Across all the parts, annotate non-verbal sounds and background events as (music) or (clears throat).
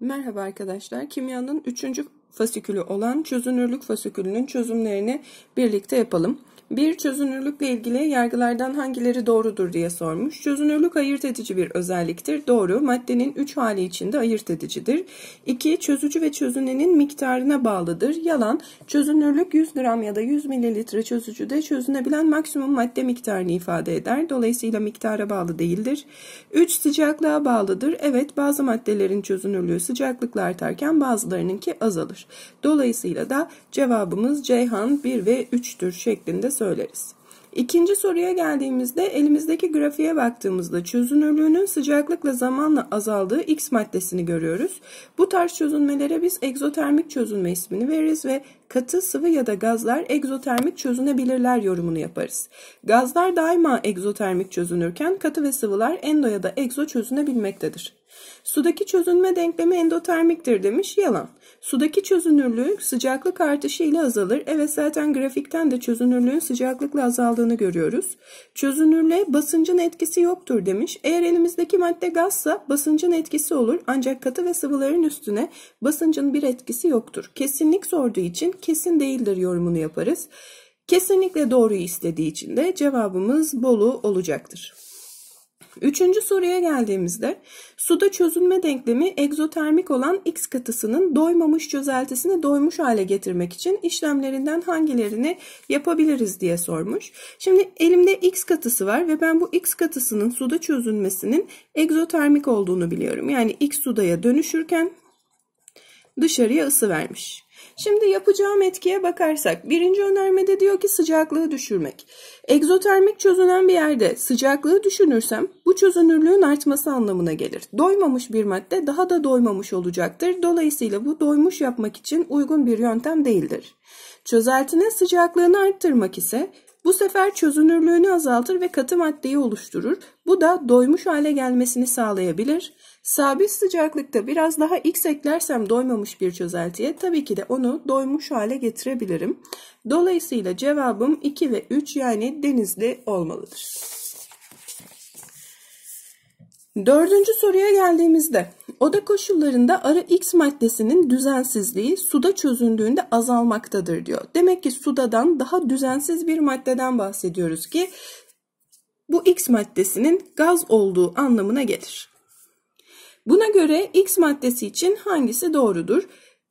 Merhaba arkadaşlar. Kimyanın 3. fasikülü olan çözünürlük fasikülünün çözümlerini birlikte yapalım. Bir çözünürlükle ilgili yargılardan hangileri doğrudur diye sormuş. Çözünürlük ayırt edici bir özelliktir. Doğru. Maddenin 3 hali içinde ayırt edicidir. 2. Çözücü ve çözünenin miktarına bağlıdır. Yalan. Çözünürlük 100 gram ya da 100 mililitre çözücüde çözünebilen maksimum madde miktarını ifade eder. Dolayısıyla miktara bağlı değildir. 3. Sıcaklığa bağlıdır. Evet bazı maddelerin çözünürlüğü sıcaklıkla artarken bazılarınınki azalır. Dolayısıyla da cevabımız Ceyhan 1 ve 3'tür şeklinde söyleriz. İkinci soruya geldiğimizde elimizdeki grafiğe baktığımızda çözünürlüğünün sıcaklıkla zamanla azaldığı X maddesini görüyoruz. Bu tarz çözünmelere biz egzotermik çözünme ismini veririz ve katı, sıvı ya da gazlar egzotermik çözünebilirler yorumunu yaparız. Gazlar daima egzotermik çözünürken katı ve sıvılar endo ya da egzo çözünebilmektedir. Sudaki çözünme denklemi endotermiktir demiş. Yalan. Sudaki çözünürlüğü sıcaklık artışı ile azalır. Evet zaten grafikten de çözünürlüğün sıcaklıkla azaldığını görüyoruz. Çözünürlüğe basıncın etkisi yoktur demiş. Eğer elimizdeki madde gazsa basıncın etkisi olur. Ancak katı ve sıvıların üstüne basıncın bir etkisi yoktur. Kesinlik sorduğu için kesin değildir yorumunu yaparız. Kesinlikle doğruyu istediği için de cevabımız Bolu olacaktır. Üçüncü soruya geldiğimizde suda çözünme denklemi egzotermik olan X katısının doymamış çözeltisini doymuş hale getirmek için işlemlerinden hangilerini yapabiliriz diye sormuş. Şimdi elimde X katısı var ve ben bu X katısının suda çözünmesinin egzotermik olduğunu biliyorum. Yani X sudaya dönüşürken dışarıya ısı vermiş. Şimdi yapacağım etkiye bakarsak birinci önermede diyor ki sıcaklığı düşürmek. Egzotermik çözünen bir yerde sıcaklığı düşünürsem bu çözünürlüğün artması anlamına gelir. Doymamış bir madde daha da doymamış olacaktır. Dolayısıyla bu doymuş yapmak için uygun bir yöntem değildir. Çözeltinin sıcaklığını arttırmak ise bu sefer çözünürlüğünü azaltır ve katı maddeyi oluşturur. Bu da doymuş hale gelmesini sağlayabilir. Sabit sıcaklıkta biraz daha x eklersem doymamış bir çözeltiye tabii ki de onu doymuş hale getirebilirim. Dolayısıyla cevabım 2 ve 3 yani denizli olmalıdır. Dördüncü soruya geldiğimizde oda koşullarında arı X maddesinin düzensizliği suda çözündüğünde azalmaktadır diyor. Demek ki sudadan daha düzensiz bir maddeden bahsediyoruz ki bu X maddesinin gaz olduğu anlamına gelir. Buna göre X maddesi için hangisi doğrudur?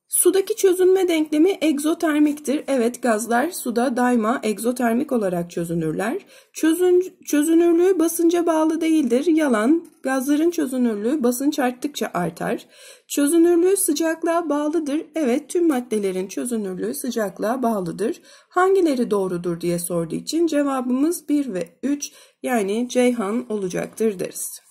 Sudaki çözünme denklemi egzotermiktir. Evet gazlar suda daima egzotermik olarak çözünürler. Çözün, çözünürlüğü basınca bağlı değildir. Yalan. Gazların çözünürlüğü basınç arttıkça artar. Çözünürlüğü sıcaklığa bağlıdır. Evet tüm maddelerin çözünürlüğü sıcaklığa bağlıdır. Hangileri doğrudur diye sorduğu için cevabımız 1 ve 3 yani Ceyhan olacaktır deriz.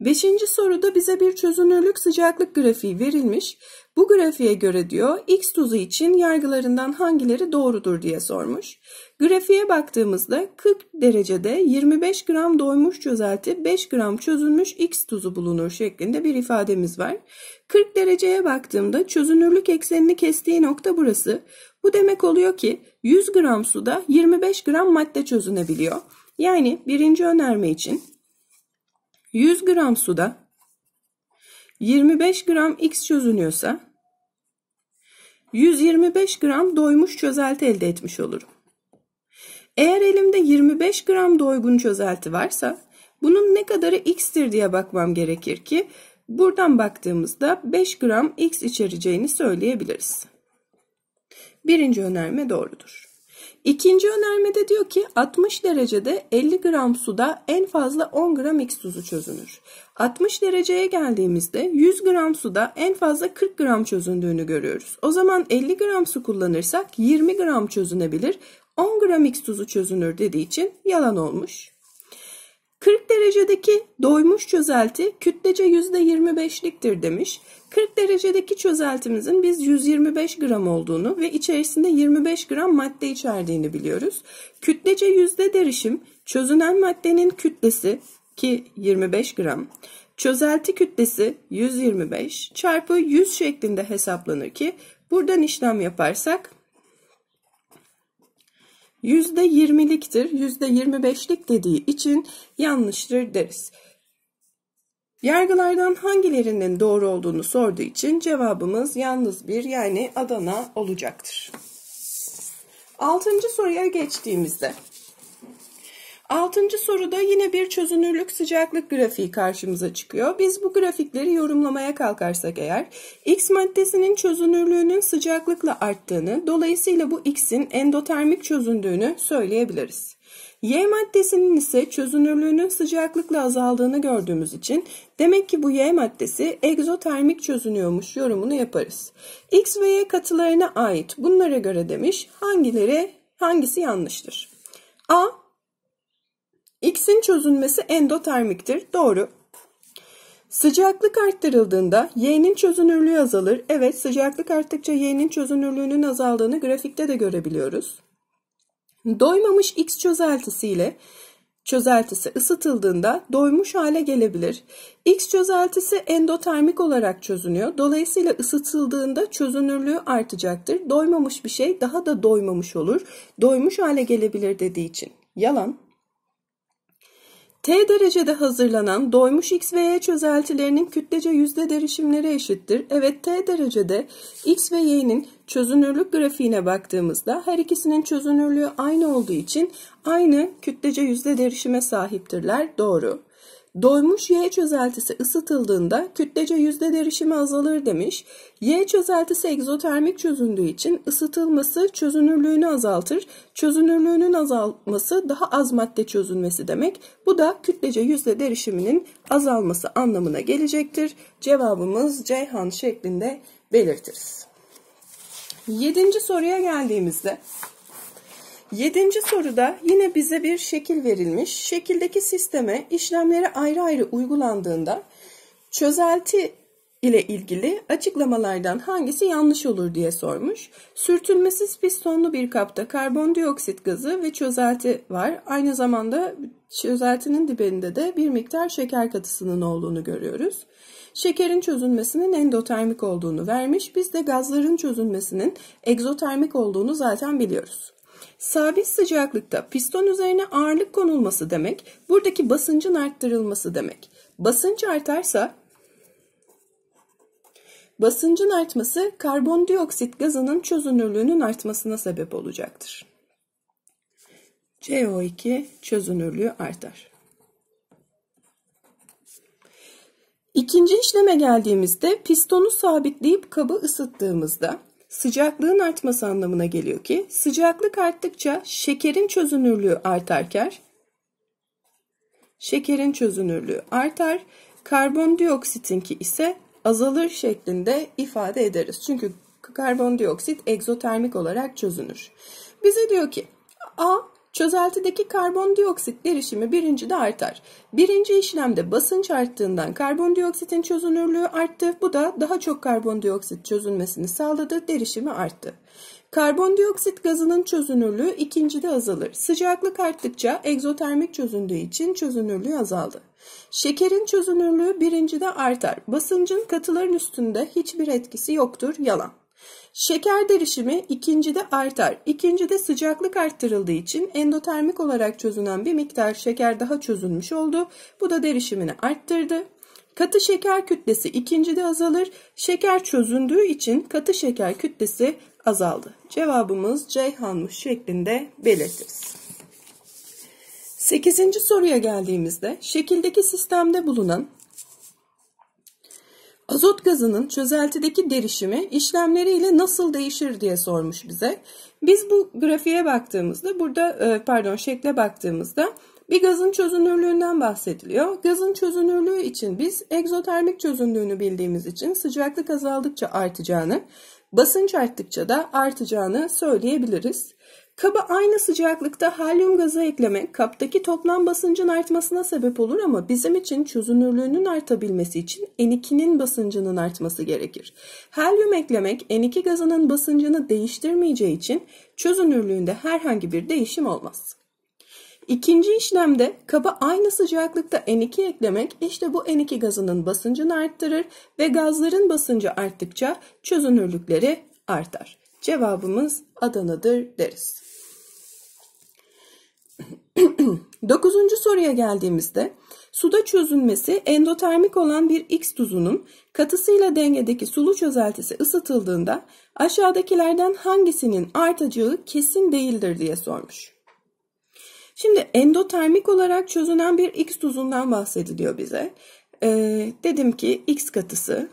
Beşinci soruda bize bir çözünürlük sıcaklık grafiği verilmiş. Bu grafiğe göre diyor X tuzu için yargılarından hangileri doğrudur diye sormuş. Grafiğe baktığımızda 40 derecede 25 gram doymuş çözelti 5 gram çözülmüş X tuzu bulunur şeklinde bir ifademiz var. 40 dereceye baktığımda çözünürlük eksenini kestiği nokta burası. Bu demek oluyor ki 100 gram suda 25 gram madde çözünebiliyor. Yani birinci önerme için 100 gram suda 25 gram X çözünüyorsa 125 gram doymuş çözelti elde etmiş olurum. Eğer elimde 25 gram doygun çözelti varsa bunun ne kadarı X'tir diye bakmam gerekir ki buradan baktığımızda 5 gram X içereceğini söyleyebiliriz. Birinci önerme doğrudur. İkinci önermede diyor ki 60 derecede 50 gram suda en fazla 10 gram X tuzu çözünür. 60 dereceye geldiğimizde 100 gram suda en fazla 40 gram çözündüğünü görüyoruz. O zaman 50 gram su kullanırsak 20 gram çözünebilir. 10 gram X tuzu çözünür dediği için yalan olmuş. 40 derecedeki doymuş çözelti kütlece %25'liktir demiş. 40 derecedeki çözeltimizin biz 125 gram olduğunu ve içerisinde 25 gram madde içerdiğini biliyoruz. Kütlece yüzde derişim çözünen maddenin kütlesi ki 25 gram, çözelti kütlesi 125 çarpı 100 şeklinde hesaplanır ki buradan işlem yaparsak %20'liktir, %25'lik dediği için yanlıştır deriz. Yargılardan hangilerinin doğru olduğunu sorduğu için cevabımız yalnız bir yani Adana olacaktır. Altıncı soruya geçtiğimizde Altıncı soruda yine bir çözünürlük sıcaklık grafiği karşımıza çıkıyor. Biz bu grafikleri yorumlamaya kalkarsak eğer X maddesinin çözünürlüğünün sıcaklıkla arttığını, dolayısıyla bu X'in endotermik çözündüğünü söyleyebiliriz. Y maddesinin ise çözünürlüğünün sıcaklıkla azaldığını gördüğümüz için demek ki bu Y maddesi egzotermik çözünüyormuş yorumunu yaparız. X ve Y katılarına ait bunlara göre demiş hangileri hangisi yanlıştır? A X'in çözünmesi endotermiktir. Doğru. Sıcaklık arttırıldığında Y'nin çözünürlüğü azalır. Evet sıcaklık arttıkça Y'nin çözünürlüğünün azaldığını grafikte de görebiliyoruz. Doymamış X çözeltisiyle çözeltisi ısıtıldığında doymuş hale gelebilir. X çözeltisi endotermik olarak çözünüyor. Dolayısıyla ısıtıldığında çözünürlüğü artacaktır. Doymamış bir şey daha da doymamış olur. Doymuş hale gelebilir dediği için. Yalan. T derecede hazırlanan doymuş X ve Y çözeltilerinin kütlece yüzde derişimleri eşittir. Evet T derecede X ve Y'nin çözünürlük grafiğine baktığımızda her ikisinin çözünürlüğü aynı olduğu için aynı kütlece yüzde derişime sahiptirler. Doğru. Doymuş Y çözeltisi ısıtıldığında kütlece yüzde derişimi azalır demiş. Y çözeltisi egzotermik çözündüğü için ısıtılması çözünürlüğünü azaltır. Çözünürlüğünün azalması daha az madde çözünmesi demek. Bu da kütlece yüzde derişiminin azalması anlamına gelecektir. Cevabımız Ceyhan şeklinde belirtiriz. Yedinci soruya geldiğimizde Yedinci soruda yine bize bir şekil verilmiş. Şekildeki sisteme işlemleri ayrı ayrı uygulandığında çözelti ile ilgili açıklamalardan hangisi yanlış olur diye sormuş. Sürtünmesiz pistonlu bir kapta karbondioksit gazı ve çözelti var. Aynı zamanda çözeltinin dibinde de bir miktar şeker katısının olduğunu görüyoruz. Şekerin çözünmesinin endotermik olduğunu vermiş. Biz de gazların çözünmesinin egzotermik olduğunu zaten biliyoruz. Sabit sıcaklıkta piston üzerine ağırlık konulması demek, buradaki basıncın arttırılması demek. Basınç artarsa basıncın artması karbondioksit gazının çözünürlüğünün artmasına sebep olacaktır. CO2 çözünürlüğü artar. İkinci işleme geldiğimizde pistonu sabitleyip kabı ısıttığımızda sıcaklığın artması anlamına geliyor ki sıcaklık arttıkça şekerin çözünürlüğü artarken şekerin çözünürlüğü artar, karbondioksitinki ise azalır şeklinde ifade ederiz. Çünkü karbondioksit egzotermik olarak çözünür. Bize diyor ki A Çözeltideki karbondioksit derişimi birinci de artar. Birinci işlemde basınç arttığından karbondioksitin çözünürlüğü arttı. Bu da daha çok karbondioksit çözünmesini sağladı. Derişimi arttı. Karbondioksit gazının çözünürlüğü ikincide azalır. Sıcaklık arttıkça egzotermik çözündüğü için çözünürlüğü azaldı. Şekerin çözünürlüğü birincide artar. Basıncın katıların üstünde hiçbir etkisi yoktur. Yalan. Şeker derişimi ikincide artar. İkincide sıcaklık arttırıldığı için endotermik olarak çözünen bir miktar şeker daha çözülmüş oldu. Bu da derişimini arttırdı. Katı şeker kütlesi ikincide azalır. Şeker çözündüğü için katı şeker kütlesi azaldı. Cevabımız Ceyhanmış şeklinde belirtiriz. Sekizinci soruya geldiğimizde şekildeki sistemde bulunan Azot gazının çözeltideki derişimi işlemleriyle nasıl değişir diye sormuş bize. Biz bu grafiğe baktığımızda burada e, pardon şekle baktığımızda bir gazın çözünürlüğünden bahsediliyor. Gazın çözünürlüğü için biz egzotermik çözündüğünü bildiğimiz için sıcaklık azaldıkça artacağını, basınç arttıkça da artacağını söyleyebiliriz. Kaba aynı sıcaklıkta helyum gazı eklemek kaptaki toplam basıncın artmasına sebep olur ama bizim için çözünürlüğünün artabilmesi için N2'nin basıncının artması gerekir. Helyum eklemek N2 gazının basıncını değiştirmeyeceği için çözünürlüğünde herhangi bir değişim olmaz. İkinci işlemde kaba aynı sıcaklıkta N2 eklemek işte bu N2 gazının basıncını arttırır ve gazların basıncı arttıkça çözünürlükleri artar. Cevabımız Adana'dır deriz. (clears throat) Dokuzuncu soruya geldiğimizde Suda çözünmesi endotermik olan bir X tuzunun katısıyla dengedeki sulu çözeltisi ısıtıldığında aşağıdakilerden hangisinin artacağı kesin değildir diye sormuş. Şimdi endotermik olarak çözünen bir X tuzundan bahsediliyor bize. Ee, dedim ki X katısı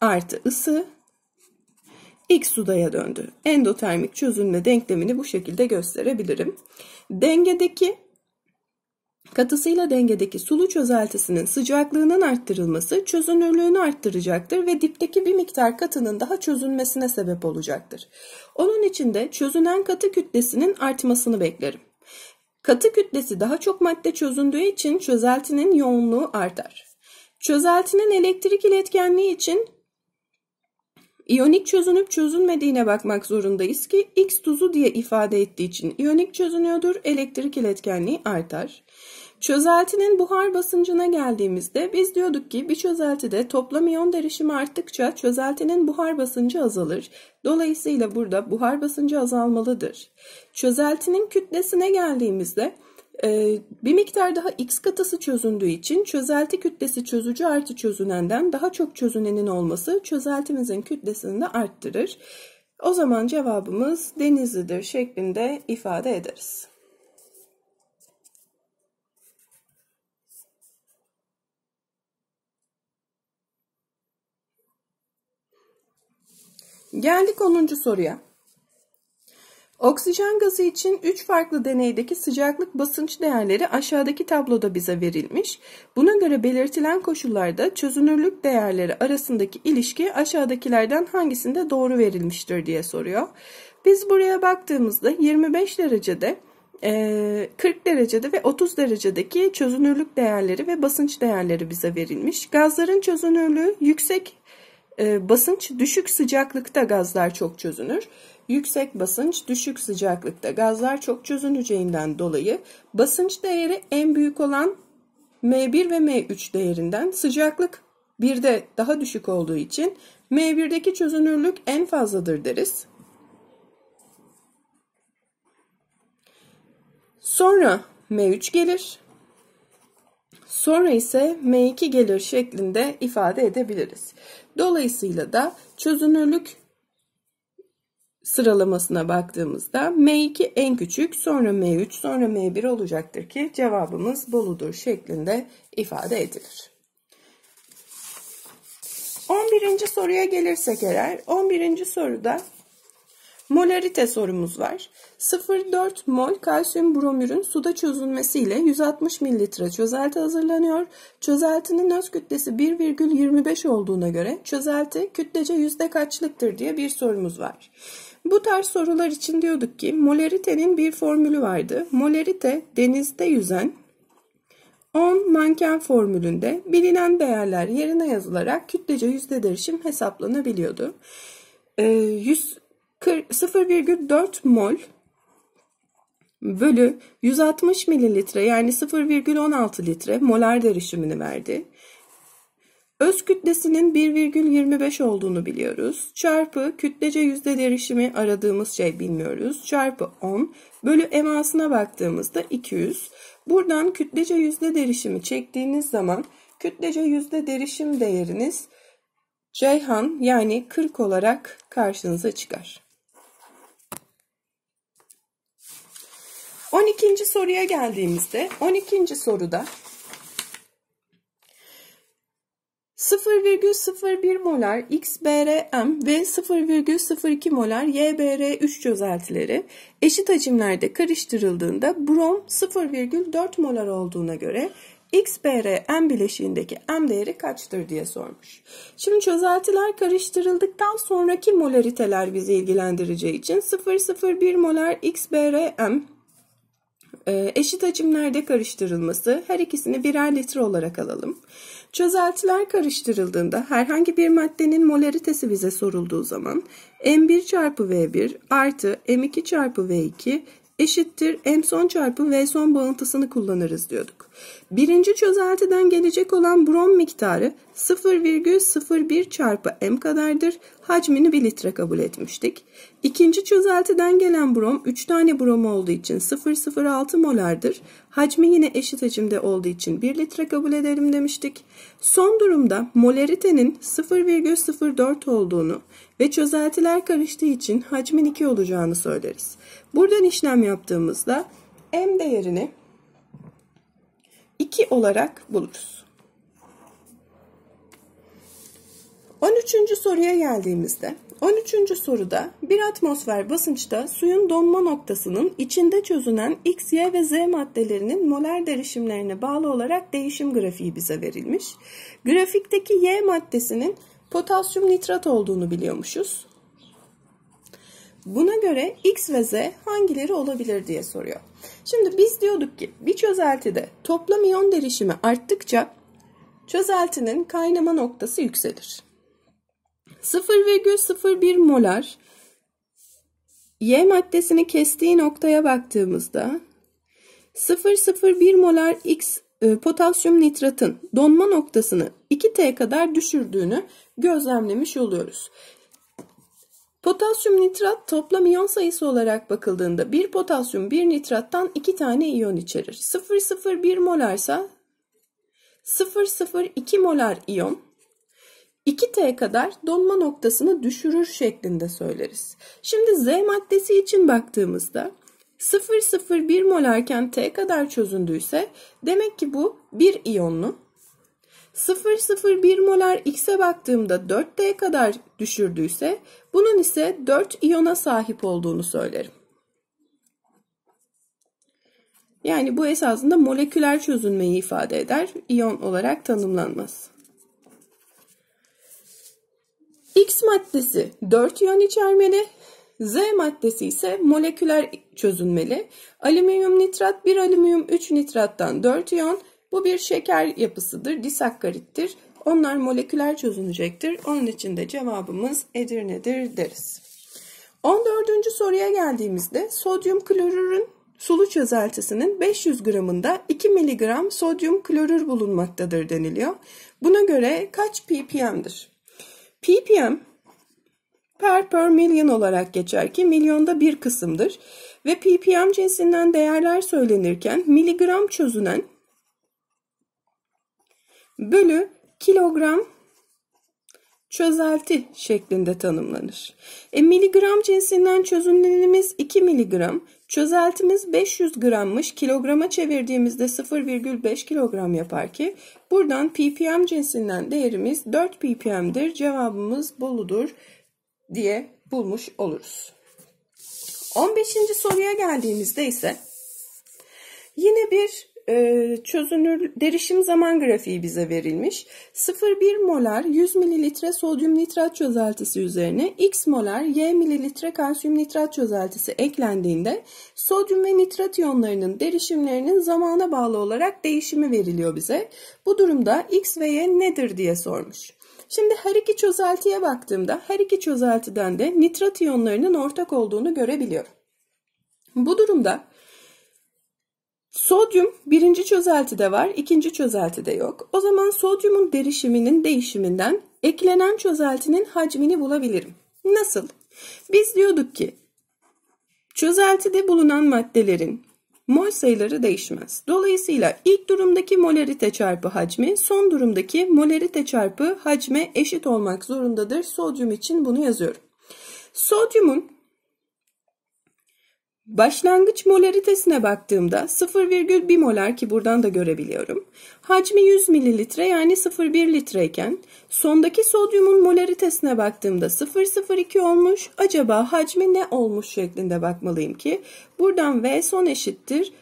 artı ısı X sudaya döndü. Endotermik çözünme denklemini bu şekilde gösterebilirim. Dengedeki katısıyla dengedeki sulu çözeltisinin sıcaklığının arttırılması çözünürlüğünü arttıracaktır ve dipteki bir miktar katının daha çözünmesine sebep olacaktır. Onun için de çözünen katı kütlesinin artmasını beklerim. Katı kütlesi daha çok madde çözündüğü için çözeltinin yoğunluğu artar. Çözeltinin elektrik iletkenliği için İyonik çözünüp çözünmediğine bakmak zorundayız ki X tuzu diye ifade ettiği için iyonik çözünüyordur, elektrik iletkenliği artar. Çözeltinin buhar basıncına geldiğimizde biz diyorduk ki bir çözeltide toplam iyon derişimi arttıkça çözeltinin buhar basıncı azalır. Dolayısıyla burada buhar basıncı azalmalıdır. Çözeltinin kütlesine geldiğimizde bir miktar daha x katısı çözündüğü için çözelti kütlesi çözücü artı çözünenden daha çok çözünenin olması çözeltimizin kütlesini de arttırır. O zaman cevabımız denizlidir şeklinde ifade ederiz. Geldik 10. soruya. Oksijen gazı için 3 farklı deneydeki sıcaklık basınç değerleri aşağıdaki tabloda bize verilmiş. Buna göre belirtilen koşullarda çözünürlük değerleri arasındaki ilişki aşağıdakilerden hangisinde doğru verilmiştir diye soruyor. Biz buraya baktığımızda 25 derecede 40 derecede ve 30 derecedeki çözünürlük değerleri ve basınç değerleri bize verilmiş. Gazların çözünürlüğü yüksek basınç, düşük sıcaklıkta gazlar çok çözünür. Yüksek basınç, düşük sıcaklıkta gazlar çok çözüneceğinden dolayı basınç değeri en büyük olan M1 ve M3 değerinden sıcaklık 1'de daha düşük olduğu için M1'deki çözünürlük en fazladır deriz. Sonra M3 gelir. Sonra ise M2 gelir şeklinde ifade edebiliriz. Dolayısıyla da çözünürlük sıralamasına baktığımızda M2 en küçük, sonra M3, sonra M1 olacaktır ki cevabımız Bolu'dur şeklinde ifade edilir. 11. soruya gelirsek eğer, 11. soruda molarite sorumuz var. 0,4 mol kalsiyum bromürün suda çözülmesiyle 160 mililitre çözelti hazırlanıyor. Çözeltinin öz kütlesi 1,25 olduğuna göre çözelti kütlece yüzde kaçlıktır diye bir sorumuz var. Bu tarz sorular için diyorduk ki molaritenin bir formülü vardı. Molarite denizde yüzen 10 manken formülünde bilinen değerler yerine yazılarak kütlece yüzde derişim hesaplanabiliyordu. 0,4 ee, mol bölü 160 mililitre yani 0,16 litre molar derişimini verdi. Öz kütlesinin 1,25 olduğunu biliyoruz. Çarpı kütlece yüzde derişimi aradığımız şey bilmiyoruz. Çarpı 10 bölü emasına baktığımızda 200. Buradan kütlece yüzde derişimi çektiğiniz zaman kütlece yüzde derişim değeriniz Ceyhan yani 40 olarak karşınıza çıkar. 12. soruya geldiğimizde 12. soruda 0,01 molar XBRM ve 0,02 molar YBR3 çözeltileri eşit hacimlerde karıştırıldığında brom 0,4 molar olduğuna göre XBR bileşiğindeki M değeri kaçtır diye sormuş. Şimdi çözeltiler karıştırıldıktan sonraki molariteler bizi ilgilendireceği için 0,01 molar XBR e, eşit hacimlerde karıştırılması her ikisini birer litre olarak alalım. Çözeltiler karıştırıldığında herhangi bir maddenin molaritesi bize sorulduğu zaman M1 çarpı V1 artı M2 çarpı V2 eşittir M son çarpı V son bağıntısını kullanırız diyorduk. Birinci çözeltiden gelecek olan brom miktarı 0,01 çarpı M kadardır. Hacmini 1 litre kabul etmiştik. İkinci çözeltiden gelen brom 3 tane brom olduğu için 0,06 molardır. Hacmi yine eşit hacimde olduğu için 1 litre kabul edelim demiştik. Son durumda molaritenin 0,04 olduğunu ve çözeltiler karıştığı için hacmin 2 olacağını söyleriz. Buradan işlem yaptığımızda M değerini 2 olarak buluruz. 13. soruya geldiğimizde 13. soruda bir atmosfer basınçta suyun donma noktasının içinde çözünen X, Y ve Z maddelerinin molar derişimlerine bağlı olarak değişim grafiği bize verilmiş. Grafikteki Y maddesinin potasyum nitrat olduğunu biliyormuşuz. Buna göre X ve Z hangileri olabilir diye soruyor. Şimdi biz diyorduk ki bir çözeltide toplam iyon derişimi arttıkça çözeltinin kaynama noktası yükselir. 0,01 molar Y maddesini kestiği noktaya baktığımızda 0,01 molar X e, potasyum nitratın donma noktasını 2T kadar düşürdüğünü gözlemlemiş oluyoruz. Potasyum nitrat toplam iyon sayısı olarak bakıldığında bir potasyum bir nitrattan iki tane iyon içerir. 0,01 molarsa 0,02 molar iyon 2T kadar donma noktasını düşürür şeklinde söyleriz. Şimdi Z maddesi için baktığımızda 0,01 molarken T kadar çözündüyse demek ki bu bir iyonlu 0,01 molar X'e baktığımda 4D kadar düşürdüyse bunun ise 4 iyona sahip olduğunu söylerim. Yani bu esasında moleküler çözünmeyi ifade eder. İyon olarak tanımlanmaz. X maddesi 4 iyon içermeli. Z maddesi ise moleküler çözünmeli. Alüminyum nitrat 1 alüminyum 3 nitrattan 4 iyon, bu bir şeker yapısıdır, disakkarittir. Onlar moleküler çözünecektir. Onun için de cevabımız Edirne'dir deriz. 14. soruya geldiğimizde sodyum klorürün sulu çözeltisinin 500 gramında 2 mg sodyum klorür bulunmaktadır deniliyor. Buna göre kaç ppm'dir? ppm per per milyon olarak geçer ki milyonda bir kısımdır ve ppm cinsinden değerler söylenirken miligram çözünen bölü kilogram çözelti şeklinde tanımlanır. E, miligram cinsinden çözünenimiz 2 miligram, çözeltimiz 500 grammış, kilograma çevirdiğimizde 0,5 kilogram yapar ki buradan ppm cinsinden değerimiz 4 ppm'dir. Cevabımız Bolu'dur diye bulmuş oluruz. 15. soruya geldiğimizde ise yine bir e, çözünür derişim zaman grafiği bize verilmiş. 0,1 molar 100 mililitre sodyum nitrat çözeltisi üzerine x molar y mililitre kalsiyum nitrat çözeltisi eklendiğinde sodyum ve nitrat iyonlarının derişimlerinin zamana bağlı olarak değişimi veriliyor bize. Bu durumda x ve y nedir diye sormuş. Şimdi her iki çözeltiye baktığımda her iki çözeltiden de nitrat iyonlarının ortak olduğunu görebiliyorum. Bu durumda Sodyum birinci çözeltide var, ikinci çözeltide yok. O zaman sodyumun derişiminin değişiminden eklenen çözeltinin hacmini bulabilirim. Nasıl? Biz diyorduk ki çözeltide bulunan maddelerin mol sayıları değişmez. Dolayısıyla ilk durumdaki molarite çarpı hacmi son durumdaki molarite çarpı hacme eşit olmak zorundadır. Sodyum için bunu yazıyorum. Sodyumun Başlangıç molaritesine baktığımda 0,1 molar ki buradan da görebiliyorum. Hacmi 100 mililitre yani 0,1 litreyken sondaki sodyumun molaritesine baktığımda 0,02 olmuş. Acaba hacmi ne olmuş şeklinde bakmalıyım ki buradan V son eşittir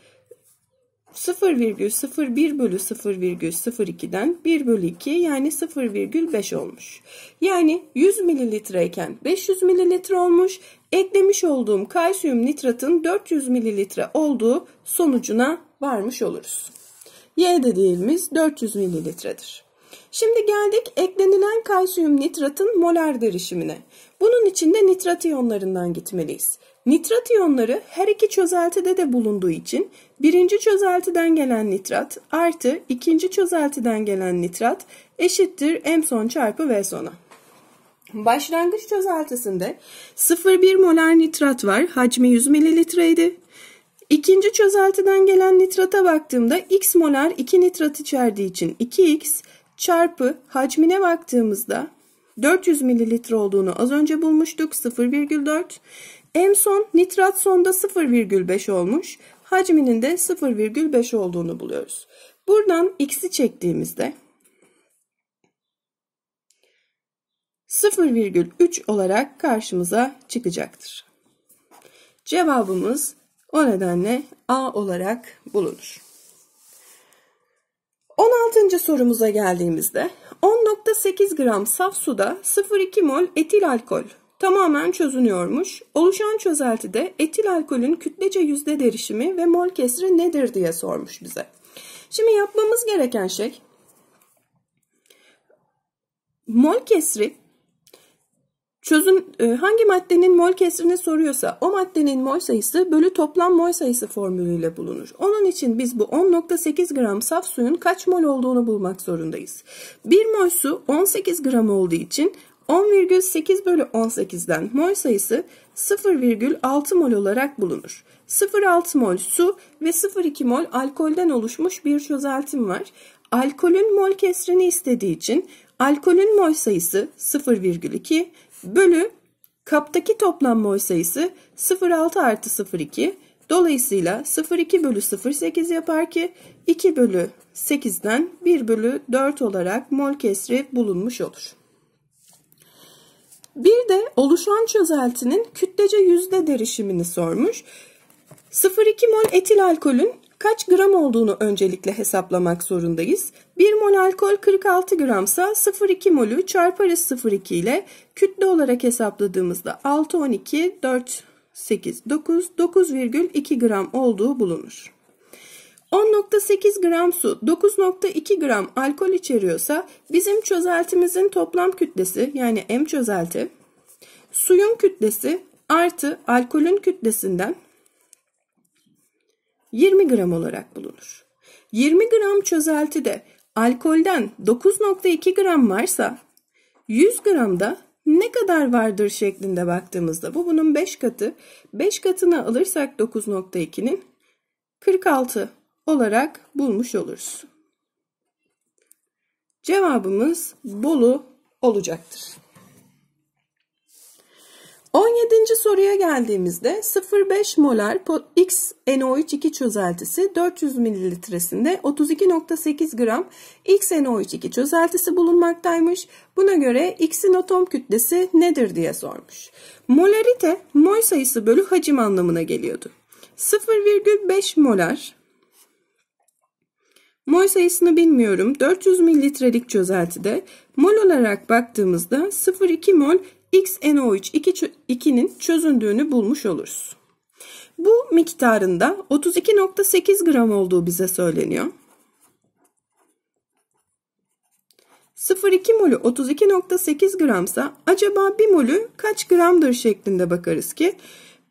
0,01 bölü 0,02'den 1 bölü 2 yani 0,5 olmuş. Yani 100 mililitreyken 500 mililitre olmuş. Eklemiş olduğum kalsiyum nitratın 400 mililitre olduğu sonucuna varmış oluruz. Y dediğimiz 400 mililitredir. Şimdi geldik eklenilen kalsiyum nitratın molar derişimine. Bunun için de nitrat iyonlarından gitmeliyiz. Nitrat iyonları her iki çözeltide de bulunduğu için birinci çözeltiden gelen nitrat artı ikinci çözeltiden gelen nitrat eşittir M son çarpı V sona. Başlangıç çözeltisinde 0,1 molar nitrat var. Hacmi 100 mililitreydi. İkinci çözeltiden gelen nitrata baktığımda x molar 2 nitrat içerdiği için 2x çarpı hacmine baktığımızda 400 mililitre olduğunu az önce bulmuştuk 0,4. En son nitrat sonda 0,5 olmuş. Hacminin de 0,5 olduğunu buluyoruz. Buradan x'i çektiğimizde 0,3 olarak karşımıza çıkacaktır. Cevabımız o nedenle A olarak bulunur. 16. sorumuza geldiğimizde 10.8 gram saf suda 0,2 mol etil alkol tamamen çözünüyormuş. Oluşan çözeltide etil alkolün kütlece yüzde derişimi ve mol kesri nedir diye sormuş bize. Şimdi yapmamız gereken şey mol kesri Çözün e, hangi maddenin mol kesrini soruyorsa o maddenin mol sayısı bölü toplam mol sayısı formülüyle bulunur. Onun için biz bu 10.8 gram saf suyun kaç mol olduğunu bulmak zorundayız. 1 mol su 18 gram olduğu için 10,8 bölü 18'den mol sayısı 0,6 mol olarak bulunur. 0,6 mol su ve 0,2 mol alkolden oluşmuş bir çözeltim var. Alkolün mol kesrini istediği için alkolün mol sayısı 0,2 bölü kaptaki toplam mol sayısı 0,6 artı 0,2 dolayısıyla 0,2 bölü 0,8 yapar ki 2 bölü 8'den 1 bölü 4 olarak mol kesri bulunmuş olur. Bir de oluşan çözeltinin kütlece yüzde derişimini sormuş. 0,2 mol etil alkolün kaç gram olduğunu öncelikle hesaplamak zorundayız. 1 mol alkol 46 gramsa 0,2 molü çarparız 0,2 ile kütle olarak hesapladığımızda 6, 12, 4, 8, 9, 9,2 gram olduğu bulunur. 10.8 gram su 9.2 gram alkol içeriyorsa bizim çözeltimizin toplam kütlesi yani M çözelti suyun kütlesi artı alkolün kütlesinden 20 gram olarak bulunur. 20 gram çözeltide alkolden 9.2 gram varsa 100 gramda ne kadar vardır şeklinde baktığımızda bu bunun 5 katı. 5 katını alırsak 9.2'nin 46 olarak bulmuş oluruz. Cevabımız Bolu olacaktır. 17. soruya geldiğimizde 0,5 molar X NO3 çözeltisi 400 mililitresinde 32.8 gram X NO3 çözeltisi bulunmaktaymış. Buna göre X'in atom kütlesi nedir diye sormuş. Molarite mol sayısı bölü hacim anlamına geliyordu. 0,5 molar Mol sayısını bilmiyorum. 400 mililitrelik çözeltide mol olarak baktığımızda 0,2 mol XNO3 2'nin çözündüğünü bulmuş oluruz. Bu miktarında 32.8 gram olduğu bize söyleniyor. 0,2 molü 32.8 gramsa acaba 1 molü kaç gramdır şeklinde bakarız ki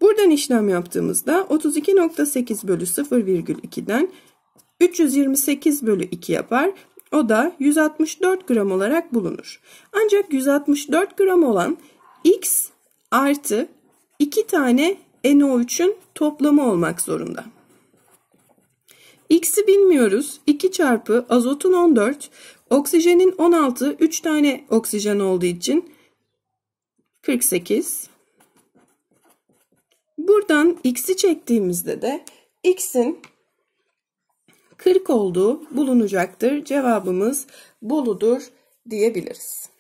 buradan işlem yaptığımızda 32.8 bölü 0,2'den 328 bölü 2 yapar. O da 164 gram olarak bulunur. Ancak 164 gram olan X artı 2 tane NO3'ün toplamı olmak zorunda. X'i bilmiyoruz. 2 çarpı azotun 14, oksijenin 16, 3 tane oksijen olduğu için 48. Buradan X'i çektiğimizde de X'in 40 olduğu bulunacaktır. Cevabımız Bolu'dur diyebiliriz.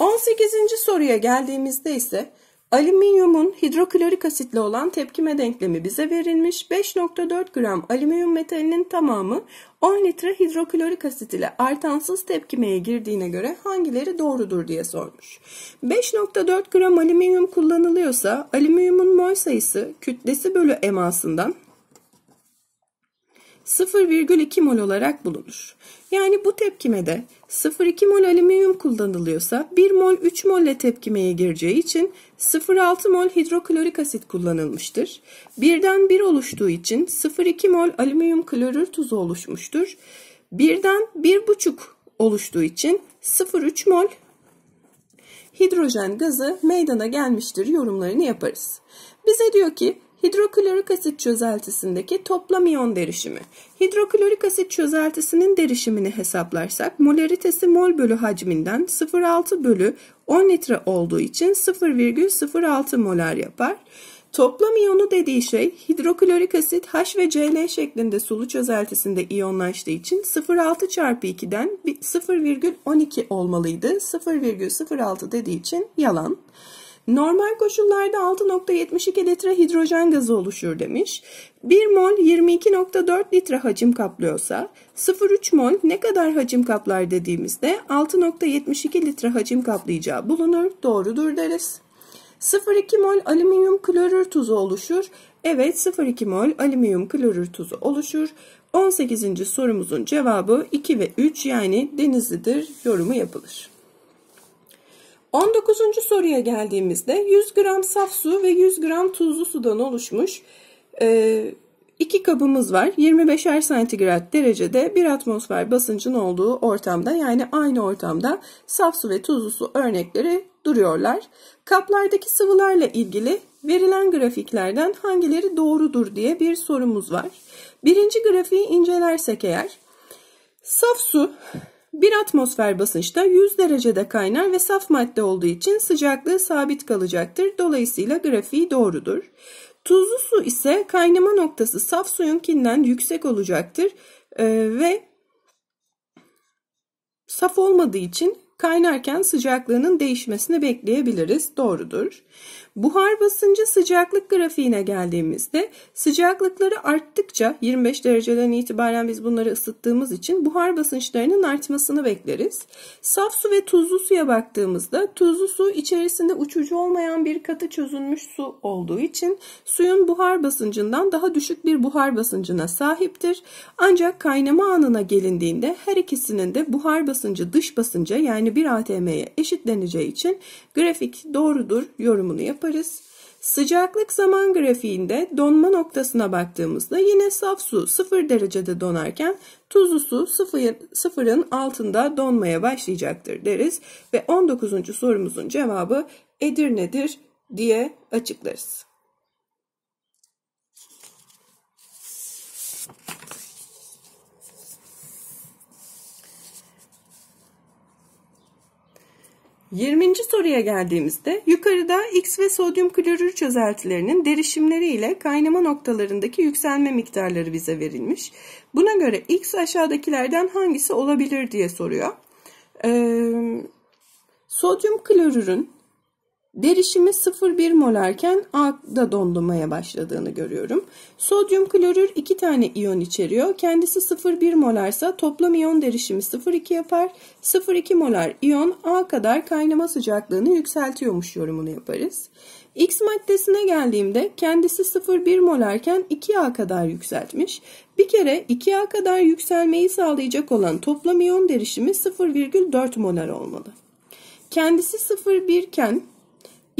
18. soruya geldiğimizde ise alüminyumun hidroklorik asitle olan tepkime denklemi bize verilmiş. 5.4 gram alüminyum metalinin tamamı 10 litre hidroklorik asit ile artansız tepkimeye girdiğine göre hangileri doğrudur diye sormuş. 5.4 gram alüminyum kullanılıyorsa alüminyumun mol sayısı kütlesi bölü emasından 0,2 mol olarak bulunur. Yani bu tepkimede 0,2 mol alüminyum kullanılıyorsa 1 mol 3 mol ile tepkimeye gireceği için 0,6 mol hidroklorik asit kullanılmıştır. Birden 1 oluştuğu için 0,2 mol alüminyum klorür tuzu oluşmuştur. Birden 1,5 oluştuğu için 0,3 mol hidrojen gazı meydana gelmiştir yorumlarını yaparız. Bize diyor ki hidroklorik asit çözeltisindeki toplam iyon derişimi. Hidroklorik asit çözeltisinin derişimini hesaplarsak molaritesi mol bölü hacminden 0,6 bölü 10 litre olduğu için 0,06 molar yapar. Toplam iyonu dediği şey hidroklorik asit H ve Cl şeklinde sulu çözeltisinde iyonlaştığı için 0,6 çarpı 2'den 0,12 olmalıydı. 0,06 dediği için yalan. Normal koşullarda 6.72 litre hidrojen gazı oluşur demiş. 1 mol 22.4 litre hacim kaplıyorsa 0,3 mol ne kadar hacim kaplar dediğimizde 6.72 litre hacim kaplayacağı bulunur. Doğrudur deriz. 0,2 mol alüminyum klorür tuzu oluşur. Evet 0,2 mol alüminyum klorür tuzu oluşur. 18. sorumuzun cevabı 2 ve 3 yani denizlidir yorumu yapılır. 19. soruya geldiğimizde 100 gram saf su ve 100 gram tuzlu sudan oluşmuş e, iki kabımız var. 25'er santigrat derecede bir atmosfer basıncın olduğu ortamda yani aynı ortamda saf su ve tuzlu su örnekleri duruyorlar. Kaplardaki sıvılarla ilgili verilen grafiklerden hangileri doğrudur diye bir sorumuz var. Birinci grafiği incelersek eğer saf su bir atmosfer basınçta 100 derecede kaynar ve saf madde olduğu için sıcaklığı sabit kalacaktır. Dolayısıyla grafiği doğrudur. Tuzlu su ise kaynama noktası saf suyunkinden yüksek olacaktır ee, ve saf olmadığı için kaynarken sıcaklığının değişmesini bekleyebiliriz. Doğrudur. Buhar basıncı sıcaklık grafiğine geldiğimizde sıcaklıkları arttıkça 25 dereceden itibaren biz bunları ısıttığımız için buhar basınçlarının artmasını bekleriz. Saf su ve tuzlu suya baktığımızda tuzlu su içerisinde uçucu olmayan bir katı çözülmüş su olduğu için suyun buhar basıncından daha düşük bir buhar basıncına sahiptir. Ancak kaynama anına gelindiğinde her ikisinin de buhar basıncı dış basınca yani 1 atm'ye eşitleneceği için grafik doğrudur yorumunu yaparız yaparız. Sıcaklık zaman grafiğinde donma noktasına baktığımızda yine saf su 0 derecede donarken tuzlu su sıfırın altında donmaya başlayacaktır deriz ve 19. sorumuzun cevabı Edirne'dir diye açıklarız. 20. soruya geldiğimizde yukarıda X ve sodyum klorür çözeltilerinin derişimleri ile kaynama noktalarındaki yükselme miktarları bize verilmiş. Buna göre X aşağıdakilerden hangisi olabilir diye soruyor. Ee, sodyum klorürün Derişimi 0,1 molarken A'da dondurmaya başladığını görüyorum. Sodyum klorür 2 tane iyon içeriyor. Kendisi 0,1 molarsa toplam iyon derişimi 0,2 yapar. 0,2 molar iyon A kadar kaynama sıcaklığını yükseltiyormuş yorumunu yaparız. X maddesine geldiğimde kendisi 0,1 molarken 2A kadar yükseltmiş. Bir kere 2A kadar yükselmeyi sağlayacak olan toplam iyon derişimi 0,4 molar olmalı. Kendisi 0,1 iken